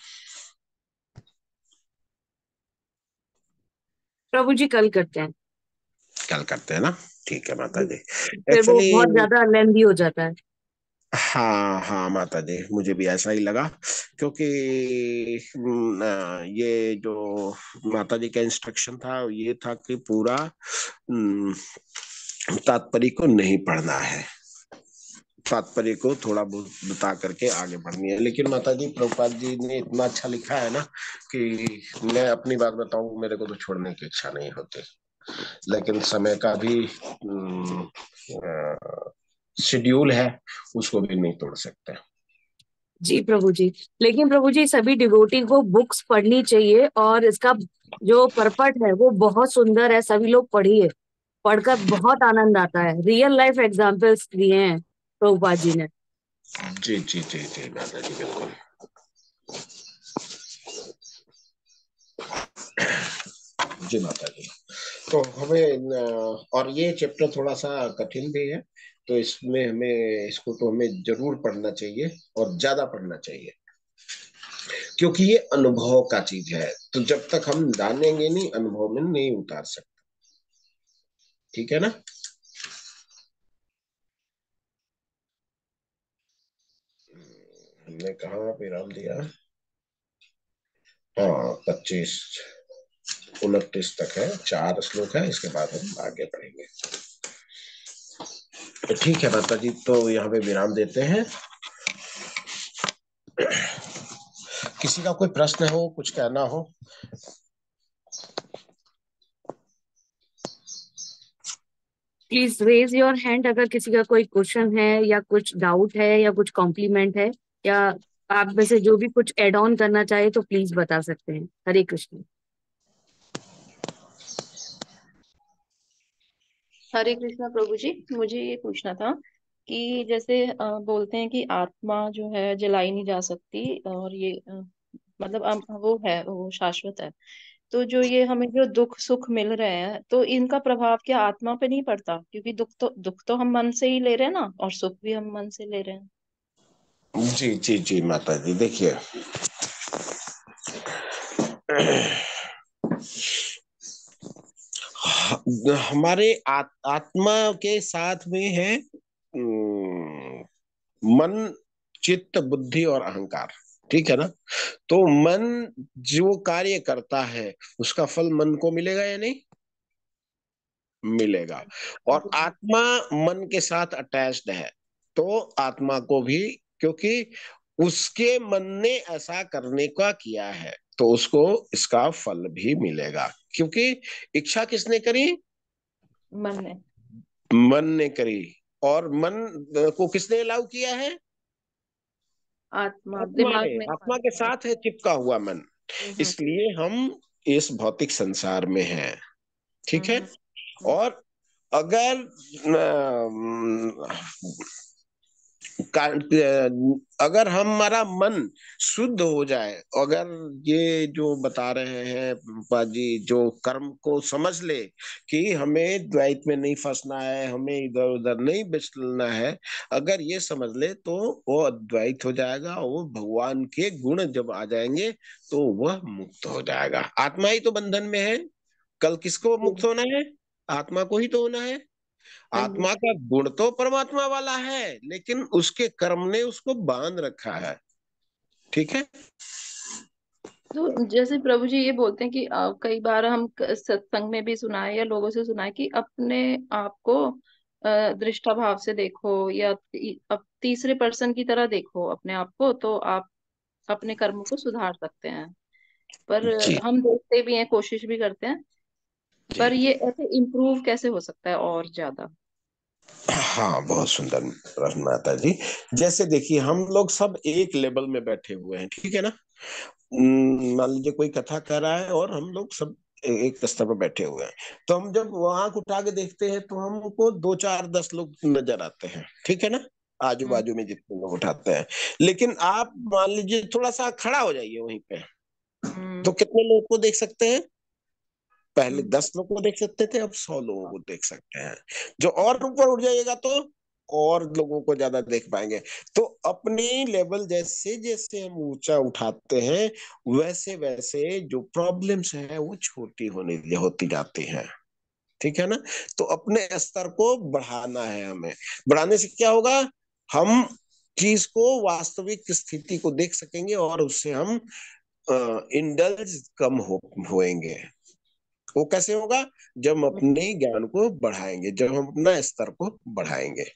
प्रभु जी कल करते हैं। कल करते हैं ना? ठीक है माता जी फिर वो बहुत ज़्यादा लेंदी हो जाता है। हाँ हाँ माता जी मुझे भी ऐसा ही लगा क्योंकि ये जो माता जी का इंस्ट्रक्शन था ये था कि पूरा तात्पर्य को नहीं पढ़ना है। तात्पर्य को थोड़ा बहुत बता करके आगे बढ़नी है। लेकिन माता जी प्रभुपाद जी ने इतना अच्छा लिखा है ना कि मैं अपनी बात बताऊँ, मेरे को तो छोड़ने की इच्छा नहीं होती। लेकिन समय का भी शेड्यूल है, उसको भी नहीं तोड़ सकते। जी प्रभु जी। लेकिन प्रभु जी, सभी डिवोटी को बुक्स पढ़नी चाहिए और इसका जो परपट है, वो बहुत सुंदर है, सभी लोग पढ़िए। पढ़कर बहुत आनंद आता है। रियल लाइफ एग्जाम्पल्स दिए हैं। प्रभुपाद जी ने। जी जी जी जी माता जी बिल्कुल। जी माता जी तो हमें और ये चैप्टर थोड़ा सा कठिन भी है तो इसमें हमें इसको तो हमें ज़रूर पढ़ना चाहिए और ज़्यादा पढ़ना चाहिए। क्योंकि ये अनुभव का चीज़ है तो जब तक हम जानेंगे नहीं अनुभव में नहीं उतार सकते। ठीक है ना? हमने कहा विराम दिया। हाँ पच्चीस, उनतीस तक है, चार श्लोक है, इसके बाद हम आगे बढ़ेंगे। ठीक है माता जी तो यहाँ पे विराम देते हैं। किसी का कोई प्रश्न हो, कुछ कहना हो? प्लीज़ रेज योर हैंड अगर किसी का कोई क्वेश्चन है या कुछ डाउट है या कुछ कॉम्प्लीमेंट है। या आप में से जो भी कुछ एड ऑन करना चाहे तो प्लीज़ बता सकते हैं। हरे कृष्ण। हरे कृष्णा प्रभु जी, मुझे ये पूछना था कि जैसे बोलते हैं कि आत्मा जो है जलाई नहीं जा सकती और ये मतलब वो है, वो शाश्वत है। तो जो ये हमें जो दुख सुख मिल रहे हैं तो इनका प्रभाव क्या आत्मा पे नहीं पड़ता? क्योंकि दुख तो दुख तो हम मन से ही ले रहे हैं ना, और सुख भी हम मन से ले रहे हैं। जी जी जी माता जी देखिए। हमारे आत, आत्मा के साथ में है मन चित्त बुद्धि और अहंकार ठीक है ना? तो मन जो कार्य करता है उसका फल मन को मिलेगा या नहीं? मिलेगा। और आत्मा मन के साथ अटैच्ड है तो आत्मा को भी क्योंकि उसके मन ने ऐसा करने का किया है तो उसको इसका फल भी मिलेगा। क्योंकि इच्छा किसने करी? मन ने। मन ने करी। और मन को किसने अलाउ किया है? आत्मा दिमाग में आत्मा के साथ है चिपका हुआ मन। हम्म। इसलिए हम इस भौतिक संसार में हैं। ठीक है? हम्म। और अगर अगर हमारा मन शुद्ध हो जाए, अगर ये जो बता रहे हैं बाजी जो कर्म को समझ ले कि हमें द्वैत में नहीं फंसना है, हमें इधर उधर नहीं बिचलना है, अगर ये समझ ले तो वो अद्वैत हो जाएगा, वो भगवान के गुण जब आ जाएँगे तो वह मुक्त हो जाएगा। आत्मा ही तो बंधन में है। कल किसको मुक्त होना है? आत्मा को ही तो होना हाँ। आत्मा का गुण तो परमात्मा वाला है लेकिन उसके कर्म ने उसको बाँध रखा है। ठीक है? तो जैसे प्रभु जी ये बोलते हैं कि कई बार हम सत्संग में भी सुना है या लोगों से सुना है कि अपने आप को दृष्टा भाव से देखो या अब तीसरे पर्सन की तरह देखो अपने आप को तो आप अपने कर्मों को सुधार सकते हैं। पर हम देखते भी हैं कोशिश भी करते हैं पर ये ऐसे इम्प्रूव कैसे हो सकता है और ज़्यादा? हाँ बहुत सुंदर प्रश्न माता जी। जैसे देखिए हम लोग सब एक लेवल में बैठे हुए हैं ठीक है ना? मान लीजिए कोई कथा कर रहा है और हम लोग सब एक स्तर पर बैठे हुए हैं। तो हम जब वहाँ उठा के देखते हैं तो हमको दो चार दस लोग नज़र आते हैं ठीक है ना? आजू बाजू हम्म। में जितने लोग उठाते हैं। लेकिन आप मान लीजिए थोड़ा सा खड़ा हो जाइए वहीं पे। हम्म। तो कितने लोग को देख सकते हैं? पहले हम्म। दस लोगों को देख सकते थे अब सौ लोगों को देख सकते हैं। जो और ऊपर उठ जाएगा तो और लोगों को ज़्यादा देख पाएँगे। तो अपने लेवल जैसे जैसे हम ऊँचा उठाते हैं वैसे वैसे जो प्रॉब्लम्स है वो छोटी होने होती जाती हैं। ठीक है ना? तो अपने स्तर को बढ़ाना है हमें। बढ़ाने से क्या होगा? हम चीज़ को वास्तविक स्थिति को देख सकेंगे और उससे हम इंडल्ज कम हो होएँगे। वो कैसे होगा? जब हम अपने ज्ञान को बढ़ाएँगे जब हम अपना स्तर को बढ़ाएँगे।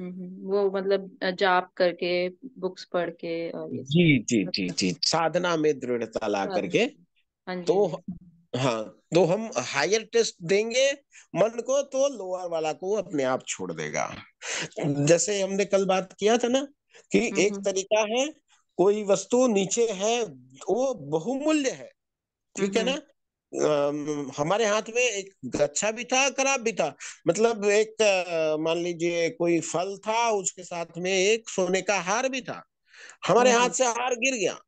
वो मतलब जाप करके बुक्स पढ़ के और ये जी जी जी जी। साधना में दृढ़ता ला करके। हाँ तो हाँ तो हम हायर टेस्ट देंगे मन को तो लोअर वाला को अपने आप छोड़ देगा। जैसे हमने कल बात किया था ना कि एक हम्म। तरीका है कोई वस्तु नीचे है वो बहुमूल्य है। ठीक है हम्म। ना आ, हमारे हाथ में एक अच्छा भी था खराब भी था। मतलब एक मान लीजिए कोई फल था उसके साथ में एक सोने का हार भी था। हमारे हम्म। हाथ से हार गिर गया।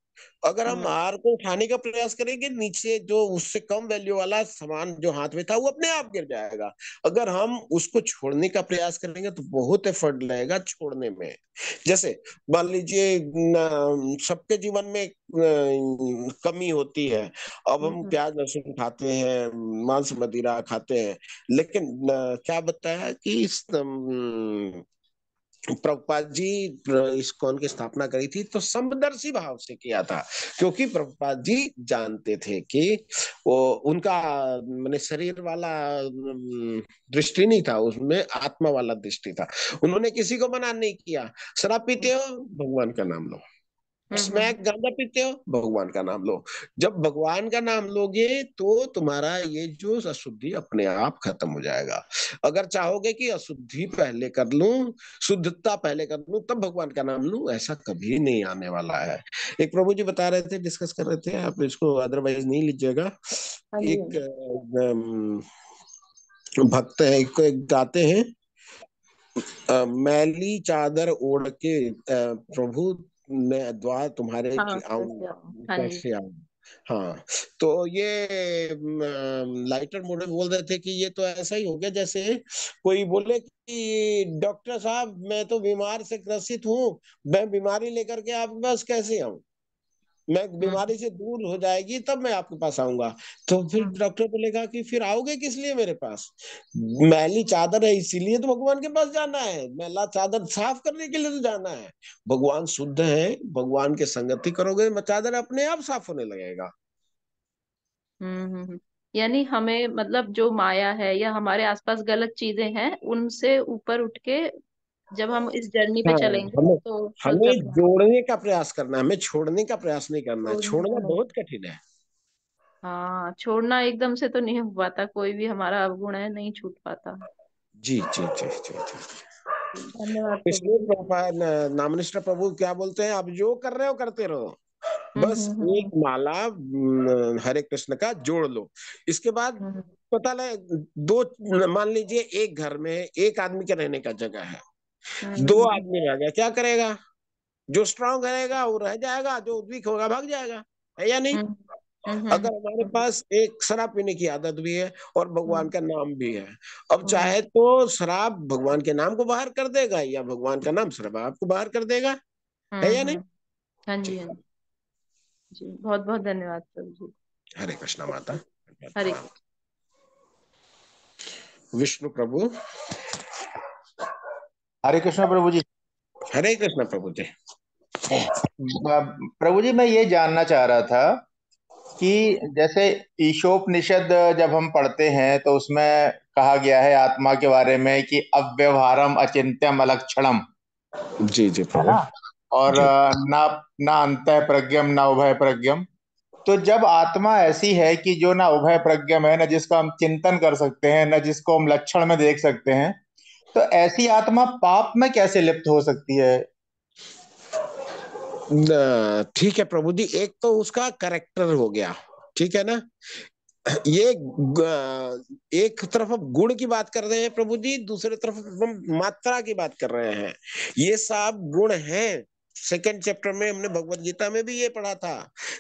अगर हम हम्म हार को उठाने का प्रयास करेंगे नीचे जो उससे कम वैल्यू वाला सामान जो हाथ में था वो अपने आप गिर जाएगा। अगर हम उसको छोड़ने का प्रयास करेंगे तो बहुत एफर्ट लगेगा छोड़ने में। जैसे मान लीजिए सबके जीवन में कमी होती है। अब हम हम्म। प्याज लहसुन खाते हैं मांस मदिरा खाते हैं लेकिन क्या बताया कि प्रभुपाद जी इस कौन की स्थापना करी थी तो समदर्शी भाव से किया था, क्योंकि प्रभुपाद जी जानते थे कि वो, उनका, मैंने शरीर वाला दृष्टि नहीं था, उसमें आत्मा वाला दृष्टि था। उन्होंने किसी को मना नहीं किया। शराब पीते हो? भगवान का नाम लो। स्मैक गांजा पीते हो? भगवान का नाम लो। जब भगवान का नाम लोगे तो तुम्हारा ये जो अशुद्धि अपने आप खत्म हो जाएगा। अगर चाहोगे कि अशुद्धि पहले कर लू शुद्धता पहले कर लू तब भगवान का नाम लू ऐसा कभी नहीं आने वाला है। एक प्रभु जी बता रहे थे डिस्कस कर रहे थे आप इसको अदरवाइज़ नहीं लीजिएगा। हाँ एक भक्त है एक, एक गाते हैं मैली चादर ओढ़ के प्रभु मैं द्वार तुम्हारे हाँ आऊँ कैसे आऊ? हाँ हाँ तो ये लाइटर मोड में बोल रहे थे कि ये तो ऐसा ही हो गया जैसे कोई बोले कि डॉक्टर साहब मैं तो बीमार से ग्रसित हूँ मैं बीमारी लेकर के आपके पास कैसे आऊँ? मैं हम्म बीमारी से दूर हो जाएगी तब मैं आपके पास आऊँगा। तो फिर हम्म डॉक्टर बोलेगा कि फिर आओगे किस लिए मेरे पास? मैली चादर है इसीलिए तो भगवान के पास जाना है। मैला चादर साफ़ करने के लिए तो जाना है। भगवान शुद्ध है भगवान के संगति करोगे चादर अपने आप साफ़ होने लगेगा। हम्म हम्म, हम्म। यानी हमें मतलब जो माया है या हमारे आसपास गलत चीज़ें हैं उनसे ऊपर उठ के जब हम इस जर्नी पे हाँ चलेंगे हमें तो हमें जोड़ने का प्रयास करना है हमें छोड़ने का प्रयास नहीं करना है। छोड़ने बहुत कठिन है। हाँ छोड़ना एकदम से तो नहीं हो पाता कोई भी हमारा अवगुण है नहीं छूट पाता। जी जी जी जी जी। न- नामनिष्ठ प्रभु क्या बोलते हैं? आप जो कर रहे हो करते रहो। हम्म बस हम्म हम्म एक माला हरे कृष्ण का जोड़ लो। इसके बाद पता लगे दो मान लीजिए एक घर में एक आदमी के रहने का जगह है। दो हम्म आदमी रह गया क्या करेगा? जो स्ट्रांग रहेगा वो रह जाएगा जो वीक होगा भाग जाएगा। है या नहीं? हम्म हम्म अगर हमारे पास एक शराब पीने की आदत भी है और भगवान का नाम भी है अब चाहे तो शराब भगवान के नाम को बाहर कर देगा या भगवान का नाम शराब आपको बाहर कर देगा। है या नहीं? हाँ जी हाँ जी। बहुत बहुत धन्यवाद प्रभु जी। हरे कृष्णा माता। हरे विष्णु प्रभु। हरे कृष्ण प्रभु जी। हरे कृष्ण प्रभु जी। प्रभु जी मैं ये जानना चाह रहा था कि जैसे ईशोपनिषद जब हम पढ़ते हैं तो उसमें कहा गया है आत्मा के बारे में कि अव्यवहारम अचिंत्यम अलक्षणम। जी जी प्रभु। ना? और जी। ना ना अंत प्रज्ञम ना उभय प्रज्ञम तो जब आत्मा ऐसी है कि जो ना उभय प्रज्ञम है ना जिसका हम चिंतन कर सकते हैं ना जिसको हम लक्षण में देख सकते हैं तो ऐसी आत्मा पाप में कैसे लिप्त हो सकती है? ठीक है प्रभु जी, एक तो उसका करेक्टर हो गया, ठीक है ना? ये एक तरफ़ हम गुण की बात कर रहे हैं प्रभु जी, दूसरे तरफ़ हम मात्रा की बात कर रहे हैं। ये सब गुण हैं। सेकंड चैप्टर में हमने भगवत गीता में भी ये पढ़ा था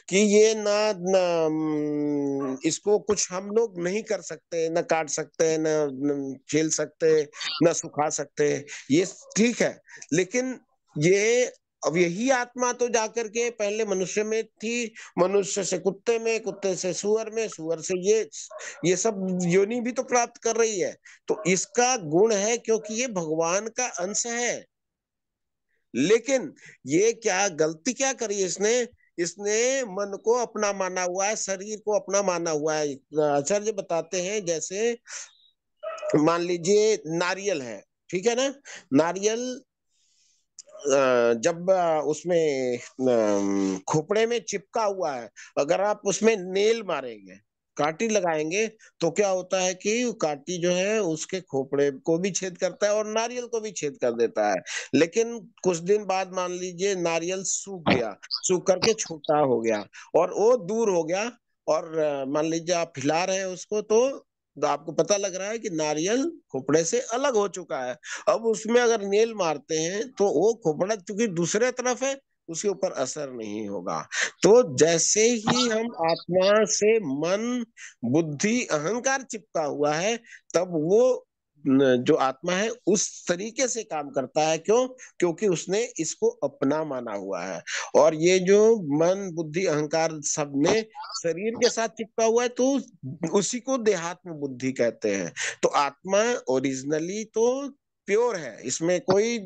कि ये ना, ना इसको कुछ हम लोग नहीं कर सकते न काट सकते न, खेल सकते न सुखा सकते। ये ठीक है लेकिन ये अब यही आत्मा तो जाकर के पहले मनुष्य में थी मनुष्य से कुत्ते में कुत्ते से सुअर में सुअर से ये ये सब योनि भी तो प्राप्त कर रही है। तो इसका गुण है क्योंकि ये भगवान का अंश है। लेकिन ये क्या गलती क्या करी इसने? इसने मन को अपना माना हुआ है, शरीर को अपना माना हुआ है। आचार्य बताते हैं, जैसे मान लीजिए नारियल है, ठीक है ना? नारियल जब उसमें खोपड़े में चिपका हुआ है, अगर आप उसमें नेल मारेंगे काटी लगाएँगे तो क्या होता है कि काटी जो है उसके खोपड़े को भी छेद करता है और नारियल को भी छेद कर देता है। लेकिन कुछ दिन बाद मान लीजिए नारियल सूख गया, सूख करके छोटा हो गया और वो दूर हो गया और मान लीजिए आप हिला रहे हैं उसको तो तो आपको पता लग रहा है कि नारियल खोपड़े से अलग हो चुका है। अब उसमें अगर नेल मारते हैं तो वो खोपड़ा चूँकि दूसरे तरफ़ है उसके ऊपर असर नहीं होगा। तो जैसे ही हम आत्मा से मन, बुद्धि, अहंकार चिपका हुआ है, तब वो जो आत्मा है, उस तरीके से काम करता है। क्यों? क्योंकि उसने इसको अपना माना हुआ है। और ये जो मन, बुद्धि, अहंकार सब में शरीर के साथ चिपका हुआ है तो उसी को देहात्म बुद्धि कहते हैं। तो आत्मा ओरिजिनली तो प्योर है, इसमें कोई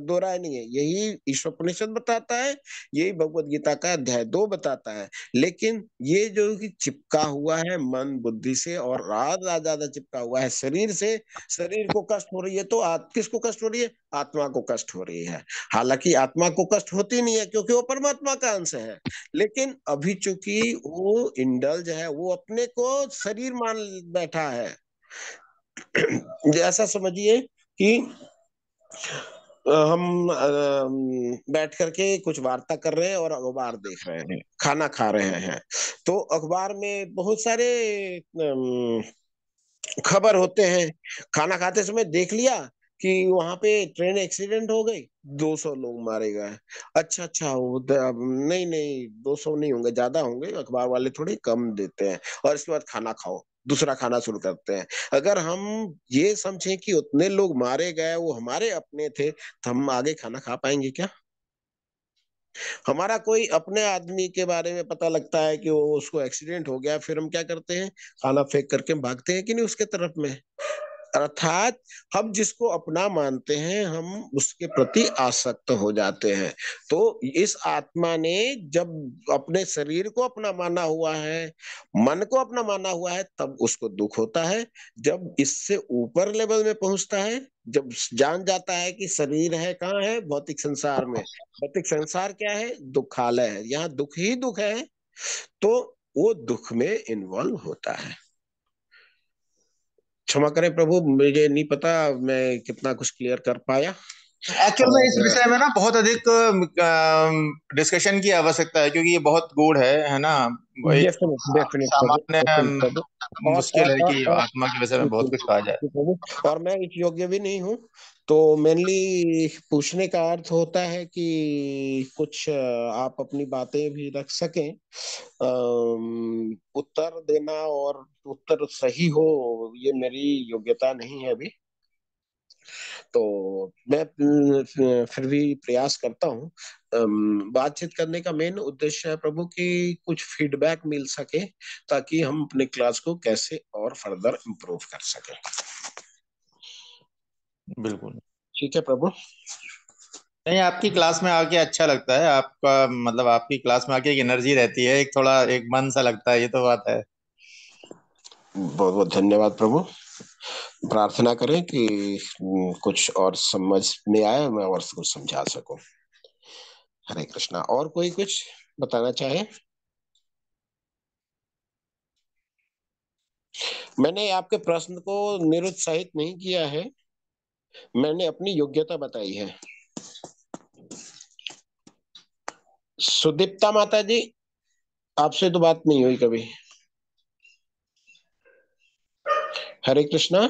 दो राय नहीं है। यही ईश्वर परिषद बताता है, यही भगवत गीता का अध्याय दो बताता है। लेकिन ये जो कि चिपका हुआ है मन, बुद्धि से और ज़्यादा ज़्यादा चिपका हुआ है, शरीर से, शरीर को कष्ट हो रही है तो किसको कष्ट हो रही है? आत्मा को कष्ट हो रही है। हालाँकि आत्मा को कष्ट होती नहीं है क्योंकि वो परमात्मा का अंश है। लेकिन अभी चूँकि वो इंडल्ज है, वो अपने को शरीर मान बैठा है। ऐसा समझिए कि हम बैठ करके कुछ वार्ता कर रहे हैं और अखबार देख रहे हैं, खाना खा रहे हैं। तो अखबार में बहुत सारे खबर होते हैं। खाना खाते समय देख लिया कि वहाँ पे ट्रेन एक्सीडेंट हो गई 200 लोग मारे गए। अच्छा अच्छा वो नहीं नहीं 200 नहीं होंगे, ज़्यादा होंगे, अखबार वाले थोड़े कम देते हैं। और इसके बाद खाना खाओ। दूसरा खाना शुरू करते हैं। अगर हम ये समझें कि उतने लोग मारे गए, वो हमारे अपने थे तो हम आगे खाना खा पाएँगे क्या? हमारा कोई अपने आदमी के बारे में पता लगता है कि वो उसको एक्सीडेंट हो गया, फिर हम क्या करते हैं? खाना फेंक करके भागते हैं कि नहीं उसके तरफ़ में? अर्थात हम जिसको अपना मानते हैं, हम उसके प्रति आसक्त हो जाते हैं। तो इस आत्मा ने जब अपने शरीर को अपना माना हुआ है, मन को अपना माना हुआ है, तब उसको दुख होता है। जब इससे ऊपर लेवल में पहुँचता है, जब जान जाता है कि शरीर है, कहाँ है? भौतिक संसार में। भौतिक संसार क्या है? दुखालय है। यहाँ दुख ही दुख है तो वो दुख में इन्वॉल्व होता है। क्षमा करें प्रभु मुझे नहीं पता मैं कितना कुछ क्लियर कर पाया। एक्चुअल में इस विषय में ना बहुत अधिक डिस्कशन की आवश्यकता है क्योंकि ये बहुत गूढ़ है है ना? सामान्य मुश्किल है कि आत्मा के विषय में बहुत कुछ कहा जाए। और मैं इस योग्य भी नहीं हूँ तो मेनली पूछने का अर्थ होता है कि कुछ आप अपनी बातें भी रख सकें उत्तर देना और उत्तर सही हो ये मेरी योग्यता नहीं है अभी। तो मैं फिर भी प्रयास करता हूँ। बातचीत करने का मेन उद्देश्य है प्रभु की कुछ फीडबैक मिल सके ताकि हम अपने क्लास को कैसे और फर्दर इम्प्रूव कर सके। बिल्कुल। ठीक है प्रभु। नहीं आपकी क्लास में आके अच्छा लगता है। आपका मतलब आपकी क्लास में आके एक एनर्जी रहती है एक थोड़ा एक मन सा लगता है ये तो बात है। बहुत बहुत धन्यवाद प्रभु। प्रार्थना करें कि कुछ और समझ में आए मैं और कुछ समझा सकूँ। हरे कृष्णा, और कोई कुछ बताना चाहे? मैंने आपके प्रश्न को निरुत्साहित नहीं किया है। मैंने अपनी योग्यता बताई है। सुदीप्ता माता जी, आपसे तो बात नहीं हुई कभी। हरे कृष्णा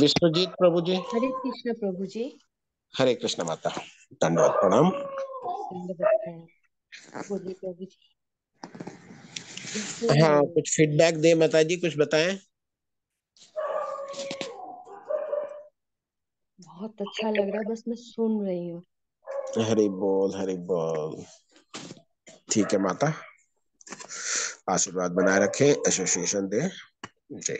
विश्वजीत प्रभु जी हरे कृष्ण प्रभु जी हरे कृष्ण माता धन्यवाद प्रणाम हाँ कुछ फीडबैक दे माता जी कुछ बताएँ? बहुत अच्छा लग रहा है बस मैं सुन रही हूँ। हरी बोल हरी बोल। ठीक है माता। आशीर्वाद बनाए रखें एसोसिएशन दे। जय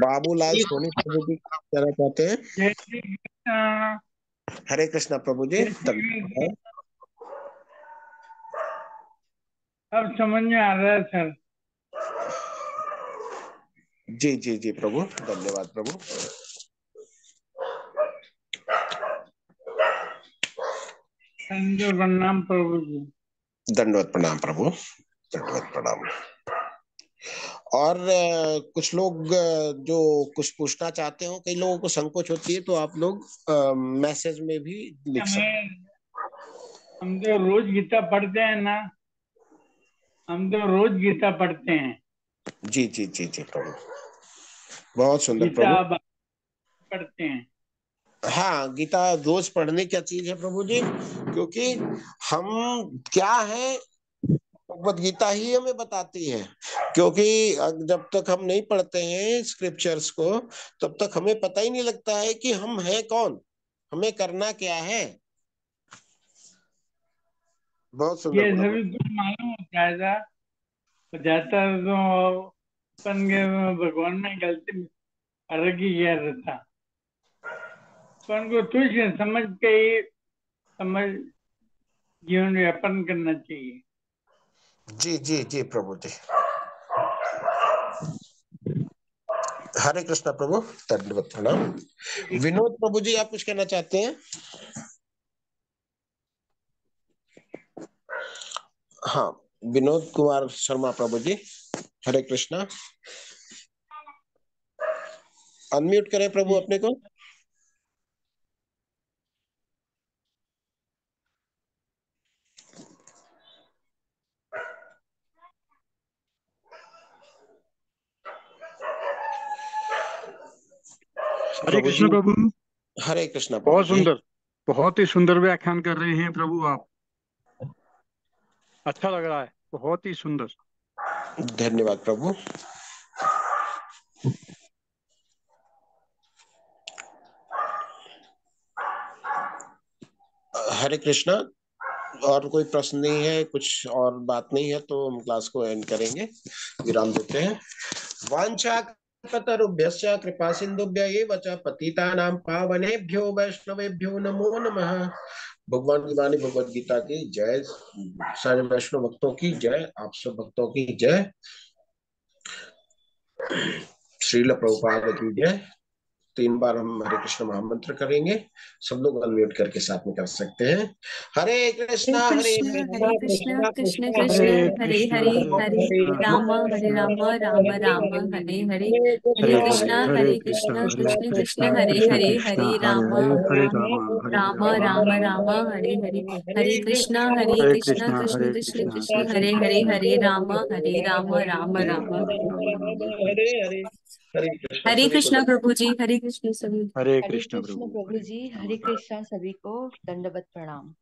बाबूलाल सोनी प्रभु जी कहना चाहते हैं। हरे कृष्णा प्रभु जी अब समझ में आ रहा है सर। जी जी जी प्रभु धन्यवाद प्रभु। प्रणाम प्रभु जी। दंडवत प्रणाम प्रभु दंडवत प्रणाम। और कुछ लोग जो कुछ पूछना चाहते हो कई लोगों को संकोच होती है तो आप लोग मैसेज में भी लिख सकते हम तो रोज गीता पढ़ते हैं ना हम तो रोज गीता पढ़ते हैं हैं। जी जी जी जी प्रभु। बहुत सुंदर प्रभु। पढ़ते हैं। हाँ गीता रोज पढ़ने क्या चीज़ है प्रभु जी? क्योंकि हम क्या है भगवत गीता ही हमें बताती है। क्योंकि जब तक हम नहीं पढ़ते हैं स्क्रिप्चर्स को तब तक हमें पता ही नहीं लगता है कि हम हैं कौन हमें करना क्या है। बहुत सुंदर ये सभी मालूम होता है अपन के भगवान ने गलती ही किया रहता अपन को तुझ समझ के ही, समझ, जीवन यापन करना चाहिए। जी जी जी, प्रभु जी। हरे कृष्णा प्रभु दंडवत प्रणाम। विनोद प्रभु जी, आप कुछ कहना चाहते हैं? हाँ विनोद कुमार शर्मा प्रभु जी। हरे कृष्णा। अनम्यूट करें प्रभु अपने को। हरे कृष्ण प्रभु। हरे कृष्णा बहुत सुंदर बहुत ही सुंदर व्याख्यान कर रहे हैं प्रभु आप। अच्छा लग रहा है बहुत ही सुंदर। धन्यवाद प्रभु। हरे कृष्णा, और कोई प्रश्न नहीं है, कुछ और बात नहीं है तो हम क्लास को एंड करेंगे। विराम देते हैं। वांछा कृपा सिंधुभ्य पतिता पावनेभ्यो वैष्णवेभ्यो नमो नमः। भगवान की वाणी भगवत गीता की जय, सारे वैष्णव भक्तों की जय, आप सब भक्तों की जय। श्रील प्रभुपाद की जय। तीन बार हम हरे कृष्ण महामंत्र करेंगे सब लोग अनम्यूट करके साथ में कर सकते हैं हरे कृष्णा हरे कृष्ण कृष्णा हरे कृष्ण कृष्ण कृष्ण हरे हरे हरे राम हरे राम राम राम हरे हरे हरे कृष्ण हरे कृष्ण, कृष्ण कृष्ण हरे हरे हरे राम राम राम, राम हरे हरे हरे कृष्ण हरे कृष्ण कृष्ण, कृष्ण हरे कृष्ण हरे हरे हरे राम हरे राम राम राम हरे हरे राम, हरे कृष्ण प्रभु जी हरे कृष्ण सभी हरे हरे कृष्ण प्रभु जी हरे कृष्णा सभी को दंडवत प्रणाम।